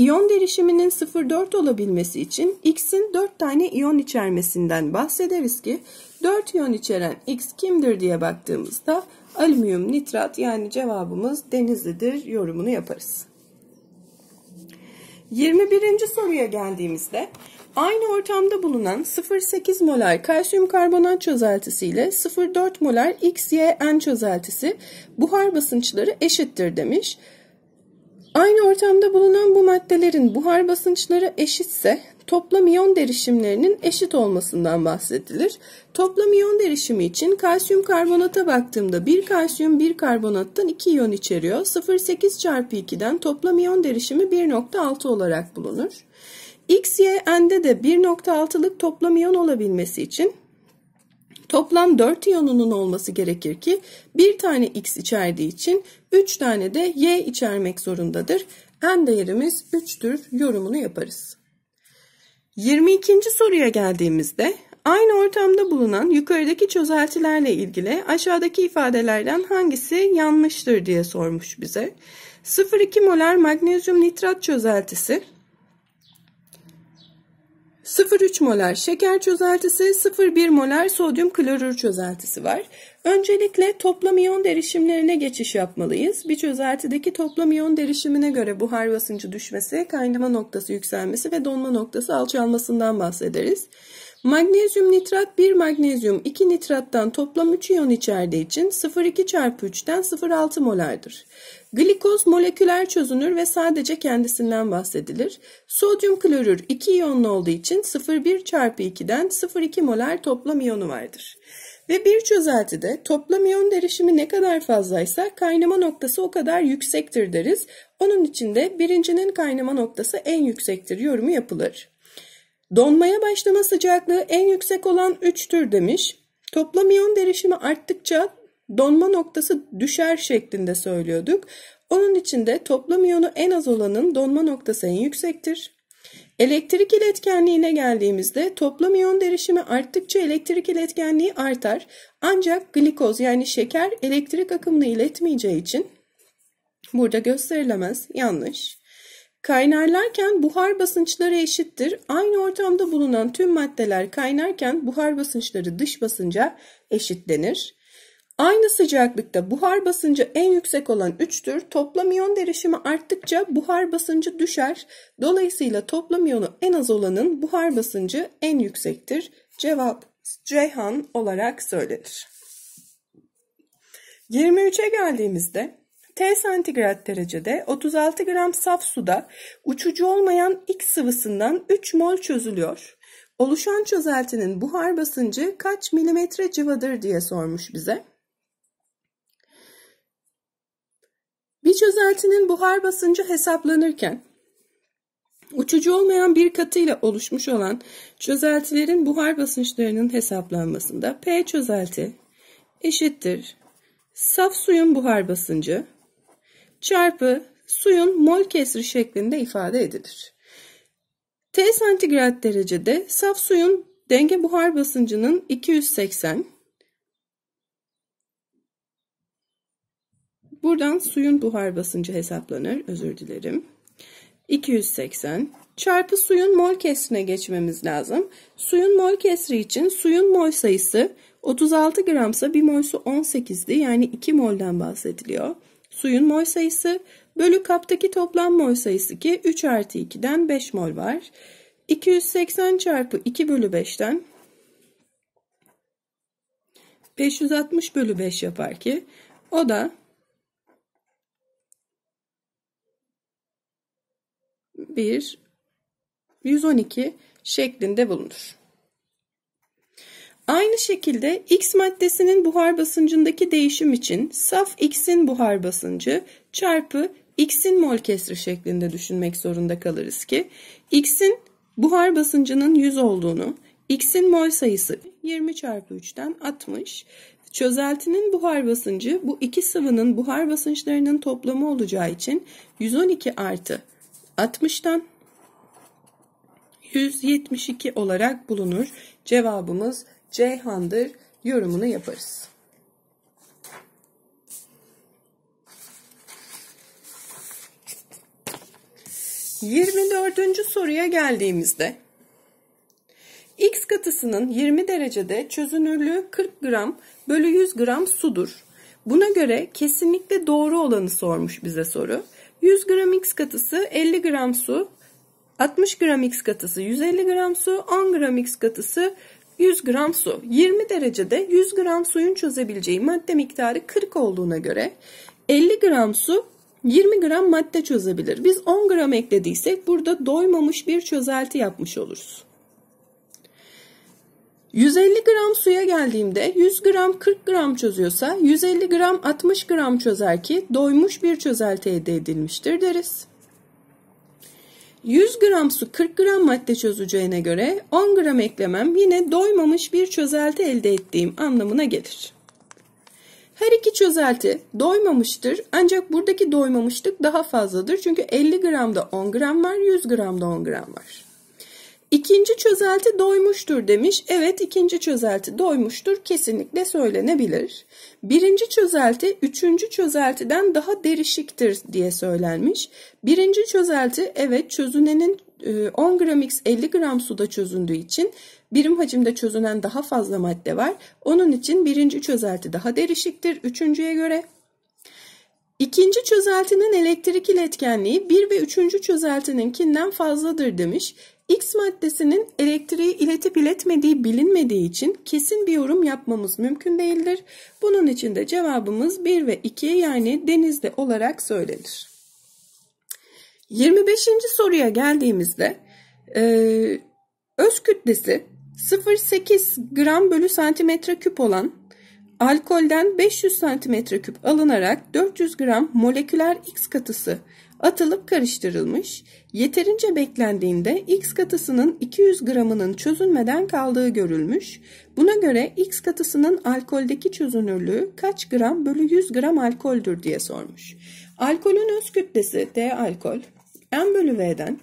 İyon derişiminin 0,4 olabilmesi için X'in 4 tane iyon içermesinden bahsederiz ki 4 iyon içeren X kimdir diye baktığımızda alüminyum nitrat yani cevabımız denizlidir yorumunu yaparız. 21. soruya geldiğimizde aynı ortamda bulunan 0,8 molar kalsiyum karbonat çözeltisi ile 0,4 molar XYN çözeltisi buhar basınçları eşittir demiş. Aynı ortamda bulunan bu maddelerin buhar basınçları eşitse toplam iyon derişimlerinin eşit olmasından bahsedilir. Toplam iyon derişimi için kalsiyum karbonata baktığımda bir kalsiyum bir karbonattan 2 iyon içeriyor. 0,8 çarpı 2'den toplam iyon derişimi 1,6 olarak bulunur. X, Y, N'de de 1,6'lık toplam iyon olabilmesi için Toplam 4 iyonunun olması gerekir ki bir tane X içerdiği için 3 tane de Y içermek zorundadır. N değerimiz 3'tür yorumunu yaparız. 22. soruya geldiğimizde Aynı ortamda bulunan yukarıdaki çözeltilerle ilgili aşağıdaki ifadelerden hangisi yanlıştır diye sormuş bize. 0,2 molar magnezyum nitrat çözeltisi 0,3 molar şeker çözeltisi, 0,1 molar sodyum klorür çözeltisi var. Öncelikle toplam iyon derişimlerine geçiş yapmalıyız. Bir çözeltideki toplam iyon derişimine göre buhar basıncı düşmesi, kaynama noktası yükselmesi ve donma noktası alçalmasından bahsederiz. Magnezyum nitrat 1 magnezyum 2 nitrattan toplam 3 iyon içerdiği için 0,2 çarpı 3'ten 0,6 molardır. Glikoz moleküler çözünür ve sadece kendisinden bahsedilir. Sodyum klorür 2 iyonlu olduğu için 0,1 çarpı 2'den 0,2 molar toplam iyonu vardır. Ve bir çözeltide toplam iyon derişimi ne kadar fazlaysa kaynama noktası o kadar yüksektir deriz. Onun için de birincinin kaynama noktası en yüksektir yorumu yapılır. Donmaya başlama sıcaklığı en yüksek olan 3'tür demiş. Toplam iyon derişimi arttıkça donma noktası düşer şeklinde söylüyorduk. Onun için de toplam iyonu en az olanın donma noktası en yüksektir. Elektrik iletkenliğine geldiğimizde toplam iyon derişimi arttıkça elektrik iletkenliği artar. Ancak glikoz yani şeker elektrik akımını iletmeyeceği için burada gösterilemez. Yanlış. Kaynarlarken buhar basınçları eşittir. Aynı ortamda bulunan tüm maddeler kaynarken buhar basınçları dış basınca eşitlenir. Aynı sıcaklıkta buhar basıncı en yüksek olan 3'tür. Toplam iyon derişimi arttıkça buhar basıncı düşer. Dolayısıyla toplam iyonu en az olanın buhar basıncı en yüksektir. Cevap Ceyhan olarak söylenir. 23'e geldiğimizde T santigrat derecede 36 gram saf suda uçucu olmayan X sıvısından 3 mol çözülüyor. Oluşan çözeltinin buhar basıncı kaç milimetre civadır diye sormuş bize. Bir çözeltinin buhar basıncı hesaplanırken uçucu olmayan bir katıyla oluşmuş olan çözeltilerin buhar basınçlarının hesaplanmasında P çözelti eşittir saf suyun buhar basıncı çarpı suyun mol kesri şeklinde ifade edilir. T santigrat derecede saf suyun denge buhar basıncının 280 Buradan suyun buhar basıncı hesaplanır. Özür dilerim. 280 çarpı suyun mol kesrine geçmemiz lazım. Suyun mol kesri için suyun mol sayısı 36 gramsa bir molsu 18'di. Yani 2 molden bahsediliyor. Suyun mol sayısı bölü kaptaki toplam mol sayısı ki 3 artı 2'den 5 mol var. 280 çarpı 2 bölü 5'ten 560 bölü 5 yapar ki o da 1 112 şeklinde bulunur. Aynı şekilde X maddesinin buhar basıncındaki değişim için saf X'in buhar basıncı çarpı X'in mol kesri şeklinde düşünmek zorunda kalırız ki X'in buhar basıncının 100 olduğunu, X'in mol sayısı 20 çarpı 3'ten 60, çözeltinin buhar basıncı bu iki sıvının buhar basınçlarının toplamı olacağı için 112 artı 60'tan 172 olarak bulunur. Cevabımız Ceyhan'dır. Yorumunu yaparız. 24. soruya geldiğimizde X katısının 20 derecede çözünürlüğü 40 gram bölü 100 gram sudur. Buna göre kesinlikle doğru olanı sormuş bize soru. 100 gram X katısı 50 gram su, 60 gram X katısı 150 gram su, 10 gram X katısı 100 gram su. 20 derecede 100 gram suyun çözebileceği madde miktarı 40 olduğuna göre 50 gram su 20 gram madde çözebilir. Biz 10 gram eklediysek burada doymamış bir çözelti yapmış oluruz. 150 gram suya geldiğimde 100 gram 40 gram çözüyorsa 150 gram 60 gram çözer ki doymuş bir çözelti elde edilmiştir deriz. 100 gram su 40 gram madde çözeceğine göre 10 gram eklemem yine doymamış bir çözelti elde ettiğim anlamına gelir. Her iki çözelti doymamıştır ancak buradaki doymamışlık daha fazladır çünkü 50 gramda 10 gram var 100 gramda 10 gram var. İkinci çözelti doymuştur demiş. Evet ikinci çözelti doymuştur kesinlikle söylenebilir. Birinci çözelti üçüncü çözeltiden daha derişiktir diye söylenmiş. Birinci çözelti evet çözünenin 10 e, gram x 50 gram suda çözündüğü için birim hacimde çözünen daha fazla madde var. Onun için birinci çözelti daha derişiktir üçüncüye göre. İkinci çözeltinin elektrik iletkenliği 1 ve üçüncü çözeltininkinden fazladır demiş. X maddesinin elektriği iletip iletmediği bilinmediği için kesin bir yorum yapmamız mümkün değildir. Bunun için de cevabımız 1 ve 2 yani denizde olarak söylenir. 25. soruya geldiğimizde e, öz kütlesi 0,8 gram bölü santimetre küp olan alkolden 500 santimetre küp alınarak 400 gram moleküler X katısı atılıp karıştırılmış, yeterince beklendiğinde X katısının 200 gramının çözünmeden kaldığı görülmüş. Buna göre X katısının alkoldeki çözünürlüğü kaç gram bölü 100 gram alkoldür diye sormuş. Alkolün öz kütlesi D alkol M bölü V'den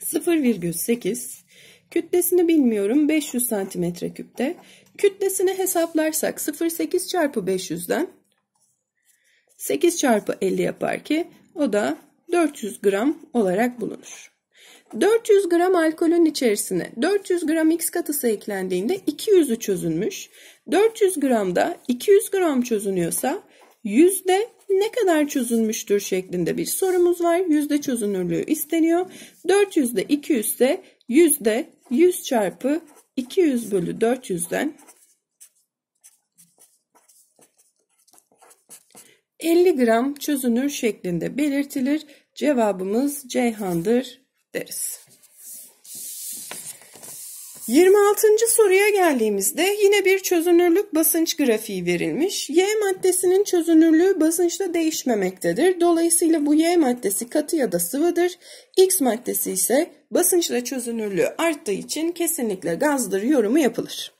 0,8 kütlesini bilmiyorum 500 santimetre küpte. Kütlesini hesaplarsak 0,8 çarpı 500'den 8 çarpı 50 yapar ki o da 400 gram olarak bulunur. 400 gram alkolün içerisine 400 gram X katısı eklendiğinde 200'ü çözünmüş. 400 gramda 200 gram çözünüyorsa yüzde ne kadar çözünmüştür şeklinde bir sorumuz var. Yüzde çözünürlüğü isteniyor. 400'de 200 ise yüzde 100 çarpı 200 bölü 400'den 50 gram çözünür şeklinde belirtilir. Cevabımız Ceyhan'dır deriz. 26. soruya geldiğimizde yine bir çözünürlük basınç grafiği verilmiş. Y maddesinin çözünürlüğü basınçta değişmemektedir. Dolayısıyla bu Y maddesi katı ya da sıvıdır. X maddesi ise basınçla çözünürlüğü arttığı için kesinlikle gazdır yorumu yapılır.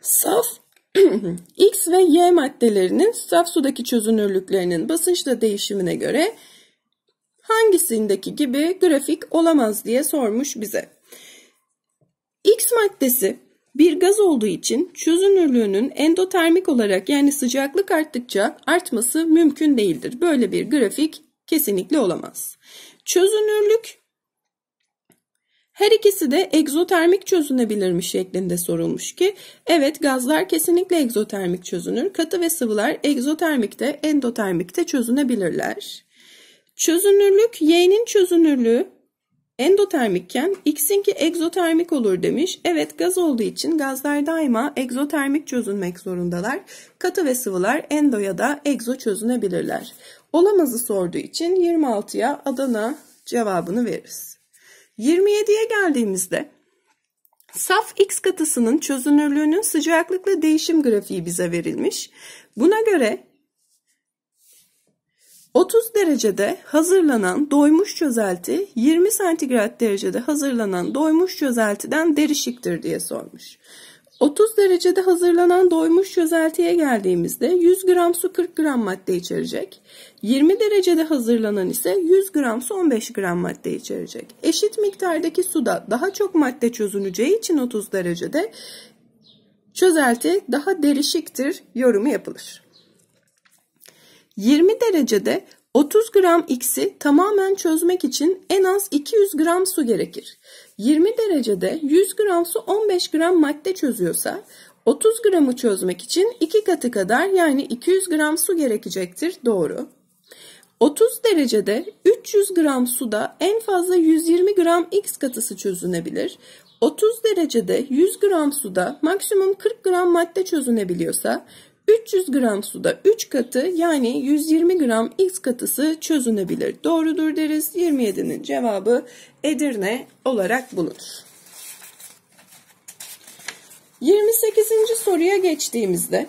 Saf (clears throat) X ve Y maddelerinin saf sudaki çözünürlüklerinin basınçla değişimine göre hangisindeki gibi grafik olamaz diye sormuş bize. X maddesi bir gaz olduğu için çözünürlüğünün endotermik olarak yani sıcaklık arttıkça artması mümkün değildir. Böyle bir grafik kesinlikle olamaz. Çözünürlük her ikisi de egzotermik çözünebilir mi şeklinde sorulmuş ki evet gazlar kesinlikle egzotermik çözünür. Katı ve sıvılar egzotermikte endotermikte çözünebilirler. Çözünürlük Y'nin çözünürlüğü endotermikken X'inki egzotermik olur demiş. Evet gaz olduğu için gazlar daima egzotermik çözünmek zorundalar. Katı ve sıvılar endo ya da egzo çözünebilirler. Olamazı sorduğu için 26'ya Adana cevabını veririz. 27'ye geldiğimizde saf X katısının çözünürlüğünün sıcaklıkla değişim grafiği bize verilmiş. Buna göre 30 derecede hazırlanan doymuş çözelti 20 santigrat derecede hazırlanan doymuş çözeltiden derişiktir diye sormuş. 30 derecede hazırlanan doymuş çözeltiye geldiğimizde 100 gram su 40 gram madde içerecek. 20 derecede hazırlanan ise 100 gram su 15 gram madde içerecek. Eşit miktardaki suda daha çok madde çözüneceği için 30 derecede çözelti daha derişiktir yorumu yapılır. 20 derecede 30 gram X'i tamamen çözmek için en az 200 gram su gerekir. 20 derecede 100 gram su 15 gram madde çözüyorsa 30 gramı çözmek için 2 katı kadar yani 200 gram su gerekecektir. Doğru. 30 derecede 300 gram suda en fazla 120 gram X katısı çözünebilir. 30 derecede 100 gram suda maksimum 40 gram madde çözünebiliyorsa 300 gram suda 3 katı yani 120 gram X katısı çözünebilir. Doğrudur deriz. 27'nin cevabı Edirne olarak bulunur. 28. soruya geçtiğimizde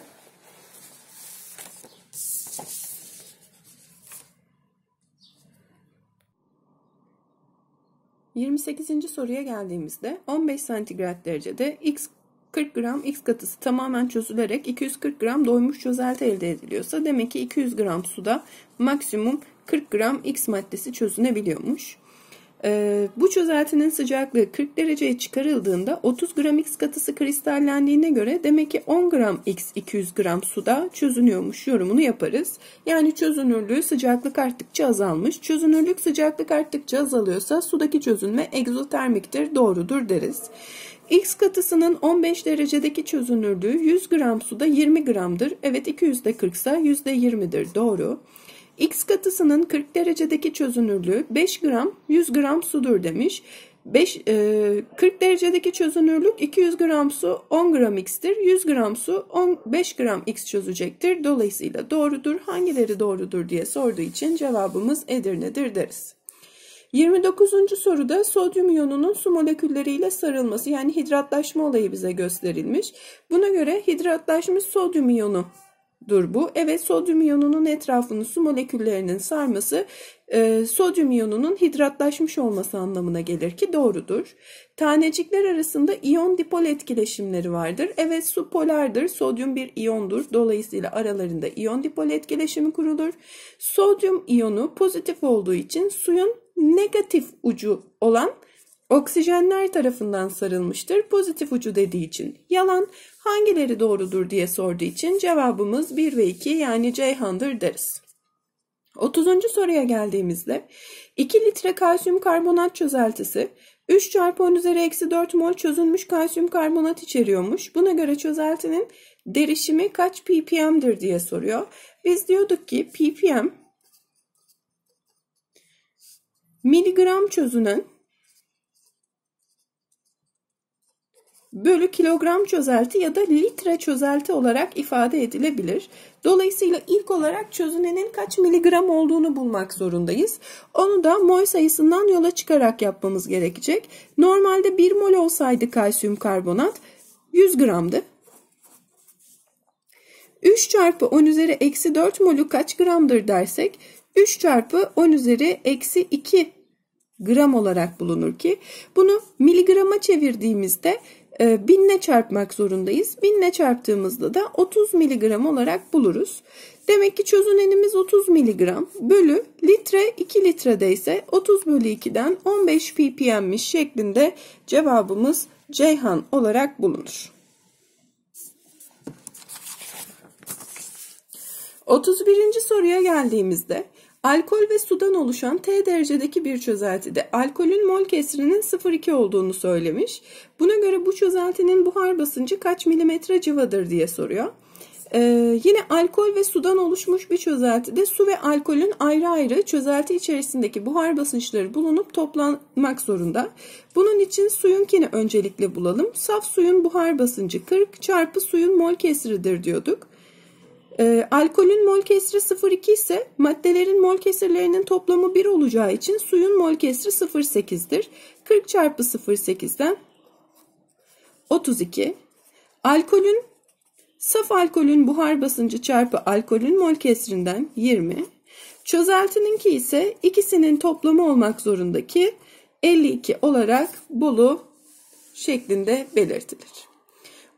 ...28. soruya geldiğimizde 15 santigrat derecede X 40 gram X katısı tamamen çözülerek 240 gram doymuş çözelti elde ediliyorsa demek ki 200 gram suda maksimum 40 gram X maddesi çözünebiliyormuş. Ee, bu çözeltinin sıcaklığı 40 dereceye çıkarıldığında 30 gram X katısı kristallendiğine göre demek ki 10 gram X 200 gram suda çözünüyormuş yorumunu yaparız. Yani çözünürlüğü sıcaklık arttıkça azalmış. Çözünürlük sıcaklık arttıkça azalıyorsa sudaki çözünme egzotermiktir doğrudur deriz. X katısının 15 derecedeki çözünürlüğü 100 gram suda 20 gramdır. Evet 200'de 40 ise %20'dir doğru. X katısının 40 derecedeki çözünürlüğü 5 gram 100 gram sudur demiş. 5, e, 40 derecedeki çözünürlük 200 gram su 10 gram x'tir. 100 gram su 10, 5 gram x çözecektir. Dolayısıyla doğrudur. Hangileri doğrudur diye sorduğu için cevabımız Edirne'dir deriz. 29. soruda sodyum iyonunun su molekülleriyle sarılması yani hidratlaşma olayı bize gösterilmiş. Buna göre hidratlaşmış sodyum iyonu dur bu. Evet sodyum iyonunun etrafını su moleküllerinin sarması e, sodyum iyonunun hidratlaşmış olması anlamına gelir ki doğrudur. Tanecikler arasında iyon dipol etkileşimleri vardır. Evet su polardır. Sodyum bir iyondur. Dolayısıyla aralarında iyon dipol etkileşimi kurulur. Sodyum iyonu pozitif olduğu için suyun negatif ucu olan oksijenler tarafından sarılmıştır. Pozitif ucu dediği için yalan. Hangileri doğrudur diye sorduğu için cevabımız 1 ve 2 yani Ceyhan'dır deriz. 30. soruya geldiğimizde 2 litre kalsiyum karbonat çözeltisi 3 çarpı 10 üzeri eksi 4 mol çözülmüş kalsiyum karbonat içeriyormuş. Buna göre çözeltinin derişimi kaç ppm'dir diye soruyor. Biz diyorduk ki ppm miligram çözünen bölü kilogram çözelti ya da litre çözelti olarak ifade edilebilir. Dolayısıyla ilk olarak çözünenin kaç miligram olduğunu bulmak zorundayız. Onu da mol sayısından yola çıkarak yapmamız gerekecek. Normalde 1 mol olsaydı kalsiyum karbonat 100 gramdı. 3 çarpı 10 üzeri eksi 4 molü kaç gramdır dersek 3 çarpı 10 üzeri eksi 2 gram olarak bulunur ki bunu miligrama çevirdiğimizde e, binle çarpmak zorundayız. Binle çarptığımızda da 30 miligram olarak buluruz. Demek ki çözünenimiz 30 miligram bölü litre 2 litrede ise 30 bölü 2'den 15 ppm'miş şeklinde cevabımız Ceyhan olarak bulunur. 31. soruya geldiğimizde alkol ve sudan oluşan T derecedeki bir çözeltide alkolün mol kesrinin 0,2 olduğunu söylemiş. Buna göre bu çözeltinin buhar basıncı kaç milimetre civadır diye soruyor. Ee, yine alkol ve sudan oluşmuş bir çözeltide su ve alkolün ayrı ayrı çözelti içerisindeki buhar basınçları bulunup toplanmak zorunda. Bunun için suyunkini öncelikle bulalım. Saf suyun buhar basıncı 40 çarpı suyun mol kesridir diyorduk. E, alkolün mol kesri 0,2 ise maddelerin mol kesirlerinin toplamı 1 olacağı için suyun mol kesri 0,8'dir. 40 çarpı 0,8'den 32. Alkolün saf alkolün buhar basıncı çarpı alkolün mol kesrinden 20. Çözeltininki ise ikisinin toplamı olmak zorundaki 52 olarak bulu şeklinde belirtilir.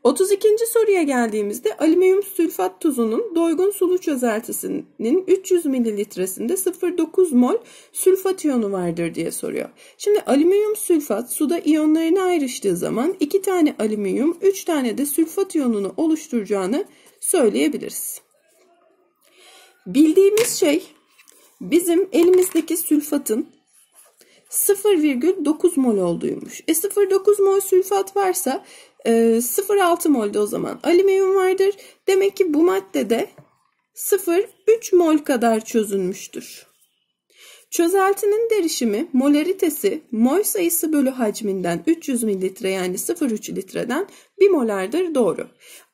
32. soruya geldiğimizde alüminyum sülfat tuzunun doygun sulu çözeltisinin 300 mililitresinde 0,9 mol sülfat iyonu vardır diye soruyor. Şimdi alüminyum sülfat suda iyonlarını ayrıştığı zaman 2 tane alüminyum 3 tane de sülfat iyonunu oluşturacağını söyleyebiliriz. Bildiğimiz şey bizim elimizdeki sülfatın 0,9 mol olduğuymuş. E 0,9 mol sülfat varsa e, 0,6 molde o zaman alüminyum vardır. Demek ki bu maddede 0,3 mol kadar çözülmüştür. Çözeltinin derişimi molaritesi mol sayısı bölü hacminden 300 mililitre yani 0,3 litreden 1 molardır doğru.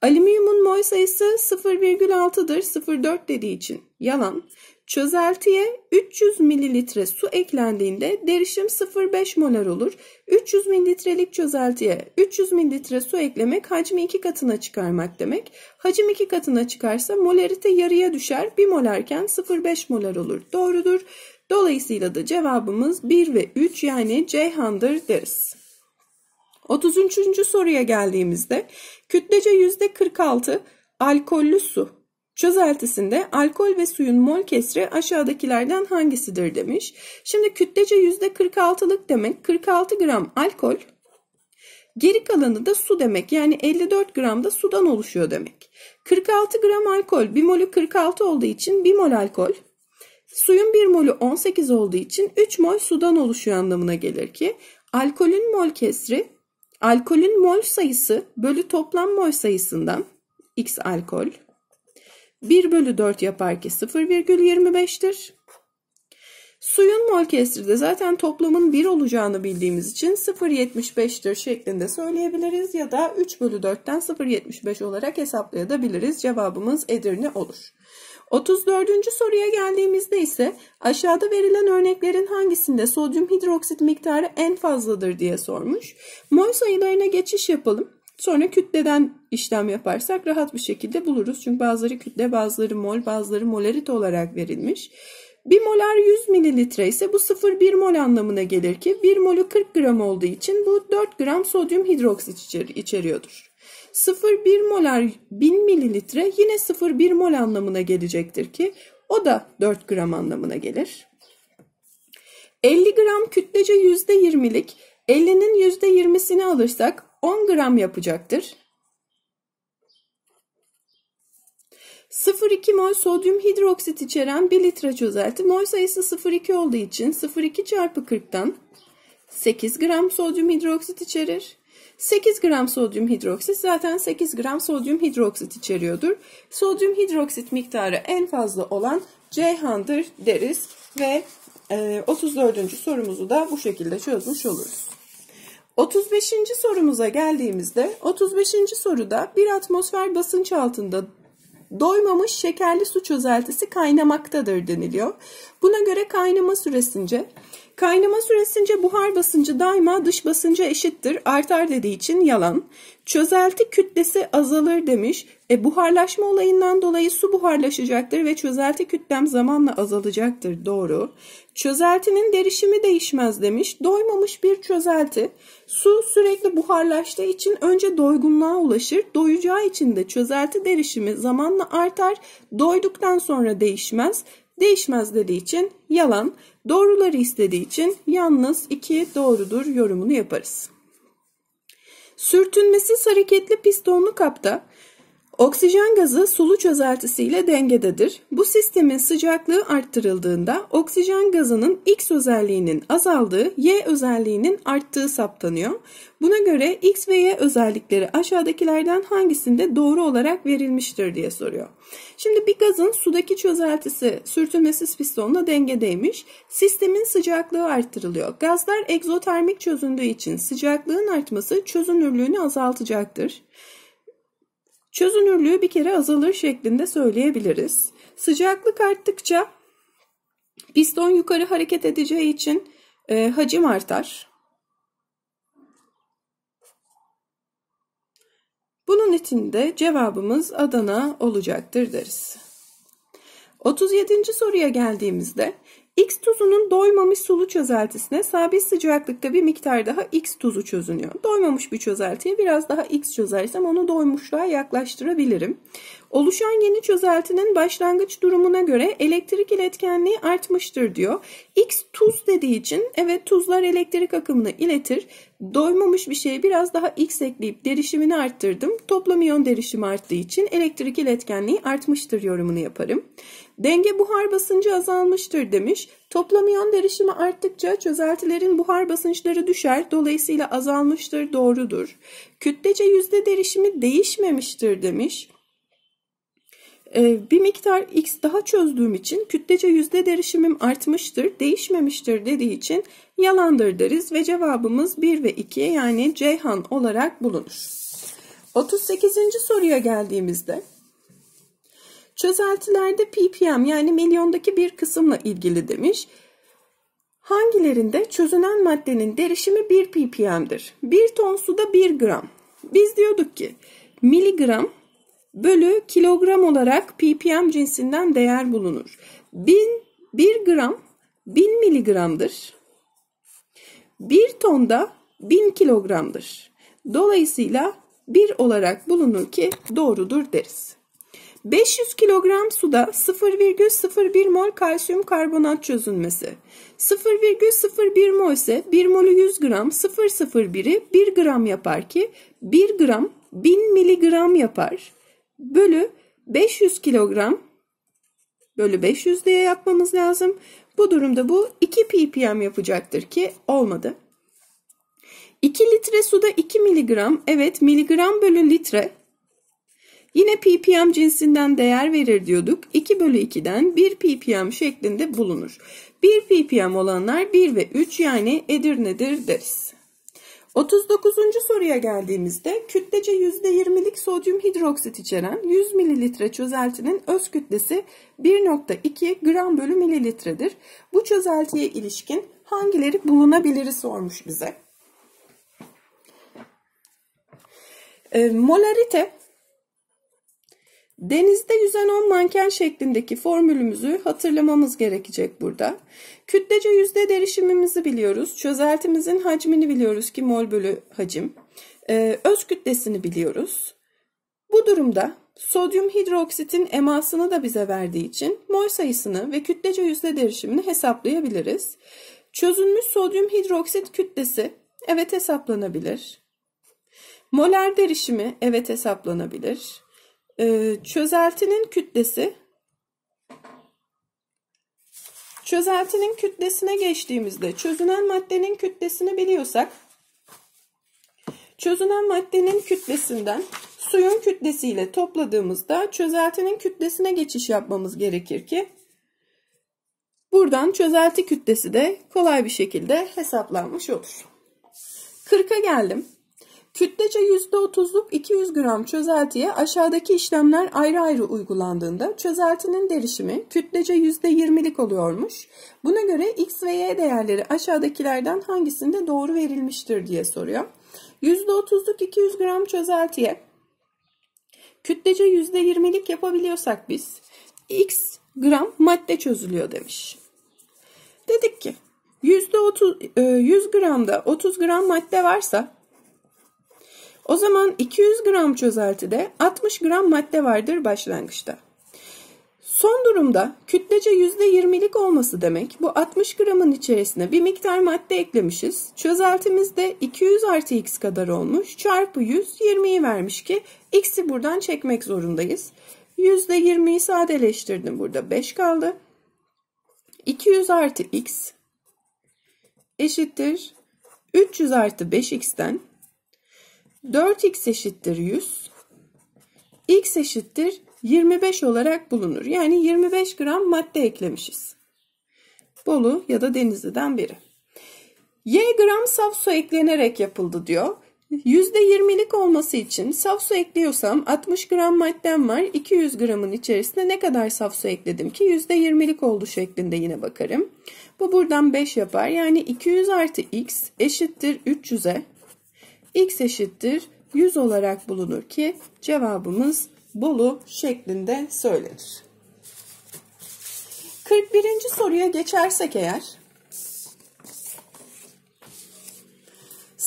Alüminyumun mol sayısı 0,6'dır 0,4 dediği için yalan. Çözeltiye 300 mililitre su eklendiğinde derişim 0,5 molar olur. 300 mililitrelik çözeltiye 300 mililitre su eklemek hacmi 2 katına çıkarmak demek. Hacim 2 katına çıkarsa molarite yarıya düşer. 1 molarken 0,5 molar olur. Doğrudur. Dolayısıyla da cevabımız 1 ve 3 yani Ceyhan'dır deriz. 33. soruya geldiğimizde kütlece %46 alkollü su çözeltisinde alkol ve suyun mol kesri aşağıdakilerden hangisidir demiş. Şimdi kütlece %46'lık demek 46 gram alkol Geri kalanı da su demek. Yani 54 gram da sudan oluşuyor demek. 46 gram alkol, bir molü 46 olduğu için 1 mol alkol. Suyun 1 molü 18 olduğu için 3 mol sudan oluşuyor anlamına gelir ki alkolün mol kesri alkolün mol sayısı bölü toplam mol sayısından x alkol 1 bölü 4 yapar ki 0,25'tir. Suyun mol kesri de zaten toplamın 1 olacağını bildiğimiz için 0.75'tir şeklinde söyleyebiliriz ya da 3 bölü 4'ten 0.75 olarak hesaplayabiliriz. Cevabımız Edirne olur. 34. soruya geldiğimizde ise aşağıda verilen örneklerin hangisinde sodyum hidroksit miktarı en fazladır diye sormuş. Mol sayılarına geçiş yapalım. Sonra kütleden işlem yaparsak rahat bir şekilde buluruz. Çünkü bazıları kütle, bazıları mol, bazıları molarit olarak verilmiş. 1 molar 100 mililitre ise bu 0,1 mol anlamına gelir ki 1 molü 40 gram olduğu için bu 4 gram sodyum hidroksit içeriyordur. 0,1 molar 1000 mililitre yine 0,1 mol anlamına gelecektir ki o da 4 gram anlamına gelir. 50 gram kütlece %20'lik 50'nin %20'sini alırsak 10 gram yapacaktır. 0,2 mol sodyum hidroksit içeren 1 litre çözelti mol sayısı 0,2 olduğu için 0,2 çarpı 40'tan 8 gram sodyum hidroksit içerir. 8 gram sodyum hidroksit zaten 8 gram sodyum hidroksit içeriyordur. Sodyum hidroksit miktarı en fazla olan Ceyhan'dır deriz ve 34. E, sorumuzu da bu şekilde çözmüş oluruz. 35. sorumuza geldiğimizde 35. soruda bir atmosfer basınç altında doymamış şekerli su çözeltisi kaynamaktadır deniliyor. Buna göre kaynama süresince Kaynama süresince buhar basıncı daima dış basınca eşittir. Artar dediği için yalan. Çözelti kütlesi azalır demiş. E, buharlaşma olayından dolayı su buharlaşacaktır ve çözelti kütlem zamanla azalacaktır. Doğru. Çözeltinin derişimi değişmez demiş. Doymamış bir çözelti. Su sürekli buharlaştığı için önce doygunluğa ulaşır. Doyacağı için de çözelti derişimi zamanla artar. Doyduktan sonra değişmez. Değişmez dediği için yalan. Doğruları istediği için yalnız iki doğrudur yorumunu yaparız. Sürtünmesiz hareketli pistonlu kapta Oksijen gazı sulu çözeltisiyle dengededir. Bu sistemin sıcaklığı arttırıldığında oksijen gazının X özelliğinin azaldığı, Y özelliğinin arttığı saptanıyor. Buna göre X ve Y özellikleri aşağıdakilerden hangisinde doğru olarak verilmiştir diye soruyor. Şimdi bir gazın sudaki çözeltisi sürtünmesiz pistonla dengedeymiş. Sistemin sıcaklığı arttırılıyor. Gazlar egzotermik çözündüğü için sıcaklığın artması çözünürlüğünü azaltacaktır. Çözünürlüğü bir kere azalır şeklinde söyleyebiliriz. Sıcaklık arttıkça piston yukarı hareket edeceği için e, hacim artar. Bunun için de cevabımız Adana olacaktır deriz. 37. soruya geldiğimizde X tuzunun doymamış sulu çözeltisine sabit sıcaklıkta bir miktar daha X tuzu çözünüyor. Doymamış bir çözeltiye biraz daha X çözersem onu doymuşluğa yaklaştırabilirim. Oluşan yeni çözeltinin başlangıç durumuna göre elektrik iletkenliği artmıştır diyor. X tuz dediği için evet tuzlar elektrik akımını iletir. Doymamış bir şeye biraz daha X ekleyip derişimini arttırdım. Toplam iyon derişimi arttığı için elektrik iletkenliği artmıştır yorumunu yaparım. Denge buhar basıncı azalmıştır demiş. Toplam iyon derişimi arttıkça çözeltilerin buhar basınçları düşer. Dolayısıyla azalmıştır doğrudur. Kütlece yüzde derişimi değişmemiştir demiş. Ee, bir miktar x daha çözdüğüm için kütlece yüzde derişimim artmıştır, değişmemiştir dediği için yalandır deriz ve cevabımız 1 ve 2 yani Ceyhan olarak bulunur. 38. soruya geldiğimizde çözeltilerde ppm yani milyondaki bir kısımla ilgili demiş. Hangilerinde çözünen maddenin derişimi 1 ppm'dir? 1 ton suda 1 gram. Biz diyorduk ki miligram bölü kilogram olarak ppm cinsinden değer bulunur. 1000 1 gram 1000 miligramdır. 1 tonda 1000 kilogramdır. Dolayısıyla 1 olarak bulunur ki doğrudur deriz. 500 kilogram suda 0,01 mol kalsiyum karbonat çözünmesi. 0,01 mol ise 1 molü 100 gram 0,01'i 1 gram yapar ki 1 gram 1000 miligram yapar. Bölü 500 kilogram bölü 500 diye yapmamız lazım. Bu durumda bu 2 ppm yapacaktır ki olmadı. 2 litre suda 2 miligram evet miligram bölü litre Yine ppm cinsinden değer verir diyorduk. 2 bölü 2'den 1 ppm şeklinde bulunur. 1 ppm olanlar 1 ve 3 yani Edirne'dir deriz. 39. soruya geldiğimizde kütlece %20'lik sodyum hidroksit içeren 100 mililitre çözeltinin öz kütlesi 1.2 gram bölü mililitredir. Bu çözeltiye ilişkin hangileri bulunabilir sormuş bize. E, molarite Denizde yüzen 10 manken şeklindeki formülümüzü hatırlamamız gerekecek burada. Kütlece yüzde derişimimizi biliyoruz. Çözeltimizin hacmini biliyoruz ki mol bölü hacim. Ee, öz kütlesini biliyoruz. Bu durumda sodyum hidroksitin emasını da bize verdiği için mol sayısını ve kütlece yüzde derişimini hesaplayabiliriz. Çözülmüş sodyum hidroksit kütlesi evet hesaplanabilir. Moler derişimi evet hesaplanabilir. Ee, çözeltinin kütlesi çözeltinin kütlesine geçtiğimizde çözünen maddenin kütlesini biliyorsak çözünen maddenin kütlesinden suyun kütlesiyle topladığımızda çözeltinin kütlesine geçiş yapmamız gerekir ki buradan çözelti kütlesi de kolay bir şekilde hesaplanmış olur. 40'a geldim. Kütlece %30'luk 200 gram çözeltiye aşağıdaki işlemler ayrı ayrı uygulandığında çözeltinin derişimi kütlece %20'lik oluyormuş. Buna göre X ve Y değerleri aşağıdakilerden hangisinde doğru verilmiştir diye soruyor. %30'luk 200 gram çözeltiye kütlece %20'lik yapabiliyorsak biz X gram madde çözülüyor demiş. Dedik ki %30, 100 e, gramda 30 gram madde varsa o zaman 200 gram çözeltide 60 gram madde vardır başlangıçta. Son durumda kütlece %20'lik olması demek bu 60 gramın içerisine bir miktar madde eklemişiz. Çözeltimizde 200 artı x kadar olmuş çarpı 100 20'yi vermiş ki x'i buradan çekmek zorundayız. %20'yi sadeleştirdim burada 5 kaldı. 200 artı x eşittir 300 artı 5x'ten 4x eşittir 100. x eşittir 25 olarak bulunur. Yani 25 gram madde eklemişiz. Bolu ya da Denizli'den biri. Y gram saf su eklenerek yapıldı diyor. %20'lik olması için saf su ekliyorsam 60 gram maddem var. 200 gramın içerisine ne kadar saf su ekledim ki %20'lik oldu şeklinde yine bakarım. Bu buradan 5 yapar. Yani 200 artı x eşittir 300'e x eşittir 100 olarak bulunur ki cevabımız Bolu şeklinde söylenir. 41. soruya geçersek eğer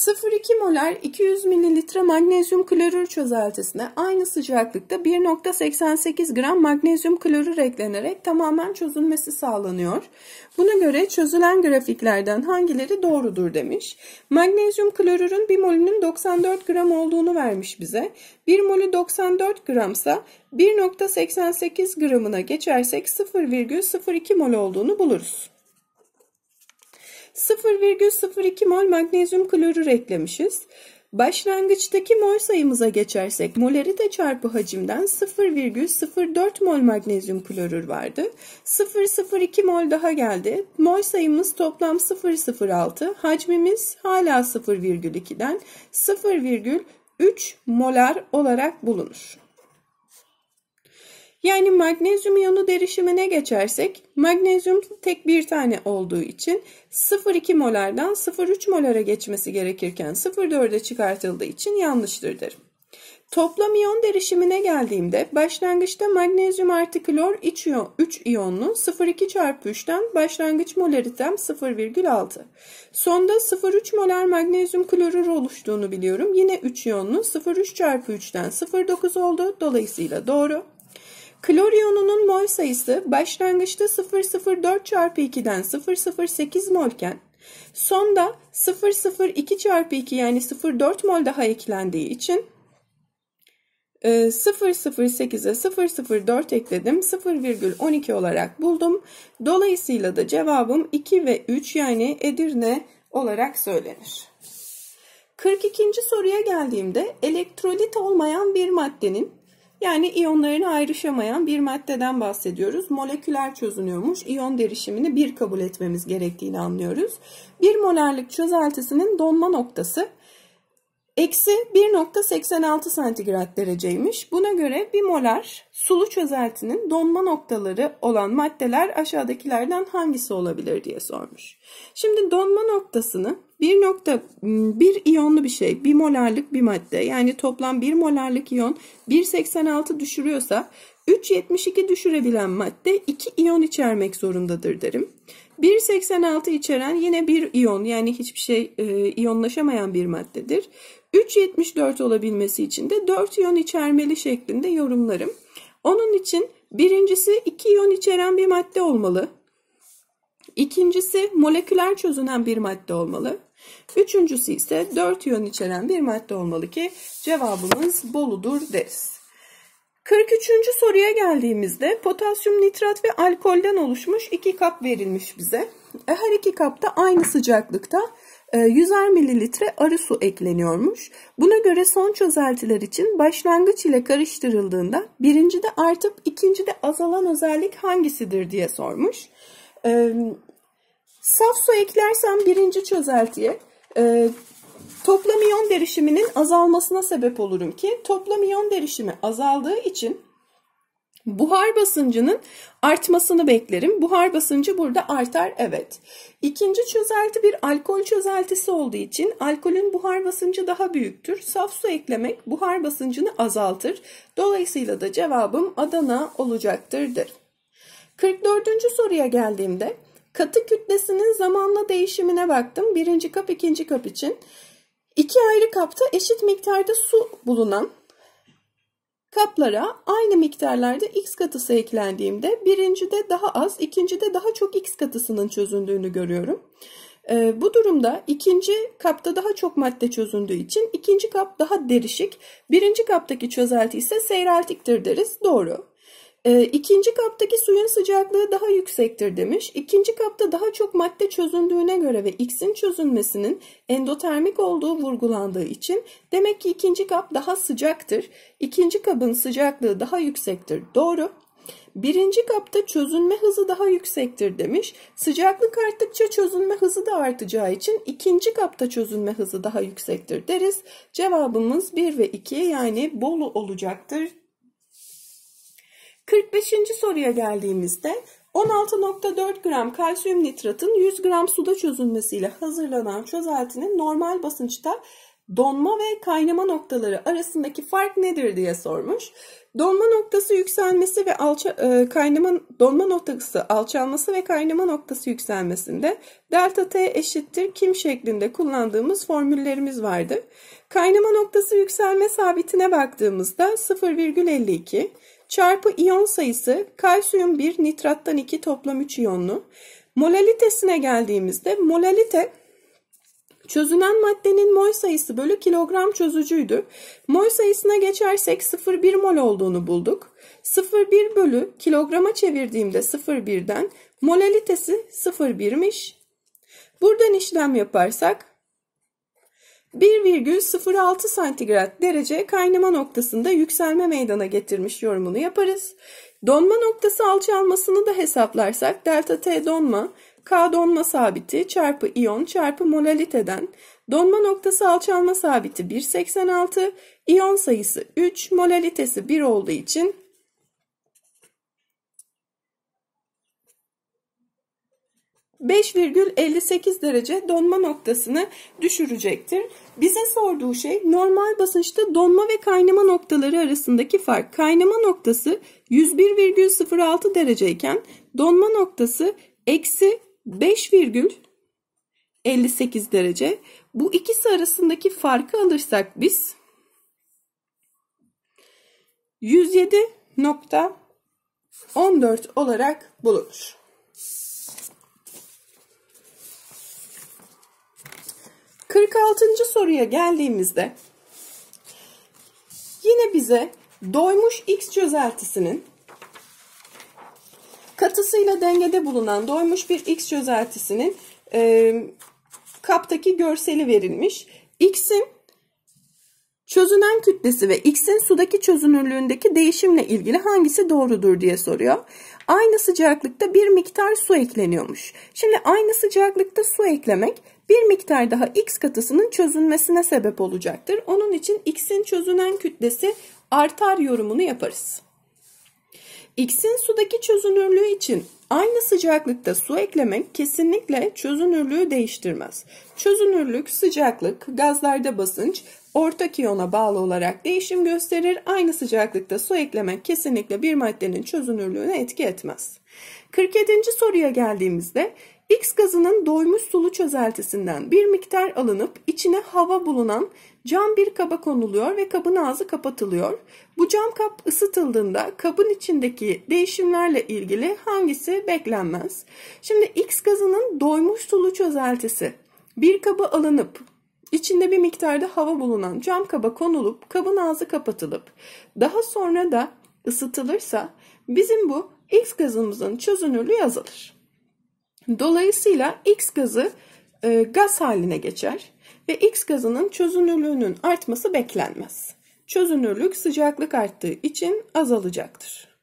0,2 molar 200 mililitre magnezyum klorür çözeltisine aynı sıcaklıkta 1,88 gram magnezyum klorür eklenerek tamamen çözülmesi sağlanıyor. Buna göre çözülen grafiklerden hangileri doğrudur demiş. Magnezyum klorürün 1 molünün 94 gram olduğunu vermiş bize. 1 molü 94 gramsa 1,88 gramına geçersek 0,02 mol olduğunu buluruz. 0,02 mol magnezyum klorür eklemişiz. Başlangıçtaki mol sayımıza geçersek molarite çarpı hacimden 0,04 mol magnezyum klorür vardı. 0,02 mol daha geldi. Mol sayımız toplam 0,06. Hacmimiz hala 0,2'den 0,3 molar olarak bulunur. Yani magnezyum iyonu derişimine geçersek magnezyum tek bir tane olduğu için 0,2 molardan 0,3 molara geçmesi gerekirken 0,4'e çıkartıldığı için yanlıştır derim. Toplam iyon derişimine geldiğimde başlangıçta magnezyum artı klor 3 iyonlu 0,2 çarpı 3'ten başlangıç molaritem 0,6. Sonda 0,3 molar magnezyum klorür oluştuğunu biliyorum. Yine 3 iyonlu 0,3 çarpı 3'ten 0,9 oldu. Dolayısıyla doğru. Klor iyonunun mol sayısı başlangıçta 0,04 çarpı 2'den 0,08 molken sonda 0,02 çarpı 2 yani 0,4 mol daha eklendiği için 0,08'e ee, 0,04 ekledim. 0,12 olarak buldum. Dolayısıyla da cevabım 2 ve 3 yani Edirne olarak söylenir. 42. soruya geldiğimde elektrolit olmayan bir maddenin yani iyonlarını ayrışamayan bir maddeden bahsediyoruz. Moleküler çözünüyormuş. İyon derişimini bir kabul etmemiz gerektiğini anlıyoruz. Bir molarlık çözeltisinin donma noktası Eksi 1.86 santigrat dereceymiş. Buna göre bir molar sulu çözeltinin donma noktaları olan maddeler aşağıdakilerden hangisi olabilir diye sormuş. Şimdi donma noktasını 1.1 iyonlu bir şey, 1 molarlık bir madde yani toplam 1 molarlık iyon 1.86 düşürüyorsa 3.72 düşürebilen madde 2 iyon içermek zorundadır derim. 1.86 içeren yine bir iyon yani hiçbir şey e, iyonlaşamayan bir maddedir. 3.74 olabilmesi için de 4 iyon içermeli şeklinde yorumlarım. Onun için birincisi 2 iyon içeren bir madde olmalı. İkincisi moleküler çözünen bir madde olmalı. Üçüncüsü ise 4 iyon içeren bir madde olmalı ki cevabımız Bolu'dur deriz. 43. soruya geldiğimizde potasyum nitrat ve alkolden oluşmuş iki kap verilmiş bize. E, her iki kapta aynı sıcaklıkta 100'er e, mililitre arı su ekleniyormuş. Buna göre son çözeltiler için başlangıç ile karıştırıldığında birinci de artıp ikinci de azalan özellik hangisidir diye sormuş. E, saf su eklersem birinci çözeltiye Toplam iyon derişiminin azalmasına sebep olurum ki toplam iyon derişimi azaldığı için buhar basıncının artmasını beklerim. Buhar basıncı burada artar evet. İkinci çözelti bir alkol çözeltisi olduğu için alkolün buhar basıncı daha büyüktür. Saf su eklemek buhar basıncını azaltır. Dolayısıyla da cevabım Adana olacaktır. 44. soruya geldiğimde katı kütlesinin zamanla değişimine baktım. Birinci kap ikinci kap için. İki ayrı kapta eşit miktarda su bulunan kaplara aynı miktarlarda x katısı eklendiğimde birincide daha az, ikincide daha çok x katısının çözündüğünü görüyorum. Ee, bu durumda ikinci kapta daha çok madde çözündüğü için ikinci kap daha derişik, birinci kaptaki çözelti ise seyreltiktir deriz. Doğru. E, ikinci kaptaki suyun sıcaklığı daha yüksektir demiş. İkinci kapta daha çok madde çözündüğüne göre ve X'in çözünmesinin endotermik olduğu vurgulandığı için demek ki ikinci kap daha sıcaktır. İkinci kabın sıcaklığı daha yüksektir. Doğru. Birinci kapta çözünme hızı daha yüksektir demiş. Sıcaklık arttıkça çözünme hızı da artacağı için ikinci kapta çözünme hızı daha yüksektir deriz. Cevabımız 1 ve 2 yani Bolu olacaktır 45. soruya geldiğimizde 16.4 gram kalsiyum nitratın 100 gram suda çözülmesiyle hazırlanan çözeltinin normal basınçta donma ve kaynama noktaları arasındaki fark nedir diye sormuş. Donma noktası yükselmesi ve alça, e, kaynama donma noktası alçalması ve kaynama noktası yükselmesinde delta T eşittir kim şeklinde kullandığımız formüllerimiz vardı. Kaynama noktası yükselme sabitine baktığımızda 0,52 çarpı iyon sayısı kalsiyum 1 nitrattan 2 toplam 3 iyonlu. Molalitesine geldiğimizde molalite çözünen maddenin mol sayısı bölü kilogram çözücüydü. Mol sayısına geçersek 0,1 mol olduğunu bulduk. 0,1 bölü kilograma çevirdiğimde 0,1'den molalitesi 0,1'miş. Buradan işlem yaparsak 1,06 santigrat derece kaynama noktasında yükselme meydana getirmiş yorumunu yaparız. Donma noktası alçalmasını da hesaplarsak delta T donma K donma sabiti çarpı iyon çarpı molaliteden donma noktası alçalma sabiti 1,86 iyon sayısı 3 molalitesi 1 olduğu için 5,58 derece donma noktasını düşürecektir. Bize sorduğu şey normal basınçta donma ve kaynama noktaları arasındaki fark. Kaynama noktası 101,06 dereceyken donma noktası eksi 5,58 derece. Bu ikisi arasındaki farkı alırsak biz 107 14 olarak bulunur. Kırk altıncı soruya geldiğimizde yine bize doymuş x çözeltisinin katısıyla dengede bulunan doymuş bir x çözeltisinin e, kaptaki görseli verilmiş. X'in çözünen kütlesi ve X'in sudaki çözünürlüğündeki değişimle ilgili hangisi doğrudur diye soruyor. Aynı sıcaklıkta bir miktar su ekleniyormuş. Şimdi aynı sıcaklıkta su eklemek bir miktar daha X katısının çözünmesine sebep olacaktır. Onun için X'in çözünen kütlesi artar yorumunu yaparız. X'in sudaki çözünürlüğü için aynı sıcaklıkta su eklemek kesinlikle çözünürlüğü değiştirmez. Çözünürlük, sıcaklık, gazlarda basınç ortak iyona bağlı olarak değişim gösterir. Aynı sıcaklıkta su eklemek kesinlikle bir maddenin çözünürlüğüne etki etmez. 47. soruya geldiğimizde X gazının doymuş sulu çözeltisinden bir miktar alınıp içine hava bulunan cam bir kaba konuluyor ve kabın ağzı kapatılıyor. Bu cam kap ısıtıldığında kabın içindeki değişimlerle ilgili hangisi beklenmez? Şimdi X gazının doymuş sulu çözeltisi bir kaba alınıp içinde bir miktarda hava bulunan cam kaba konulup kabın ağzı kapatılıp daha sonra da ısıtılırsa bizim bu X gazımızın çözünürlüğü azalır. Dolayısıyla X gazı e, gaz haline geçer ve X gazının çözünürlüğünün artması beklenmez. Çözünürlük sıcaklık arttığı için azalacaktır.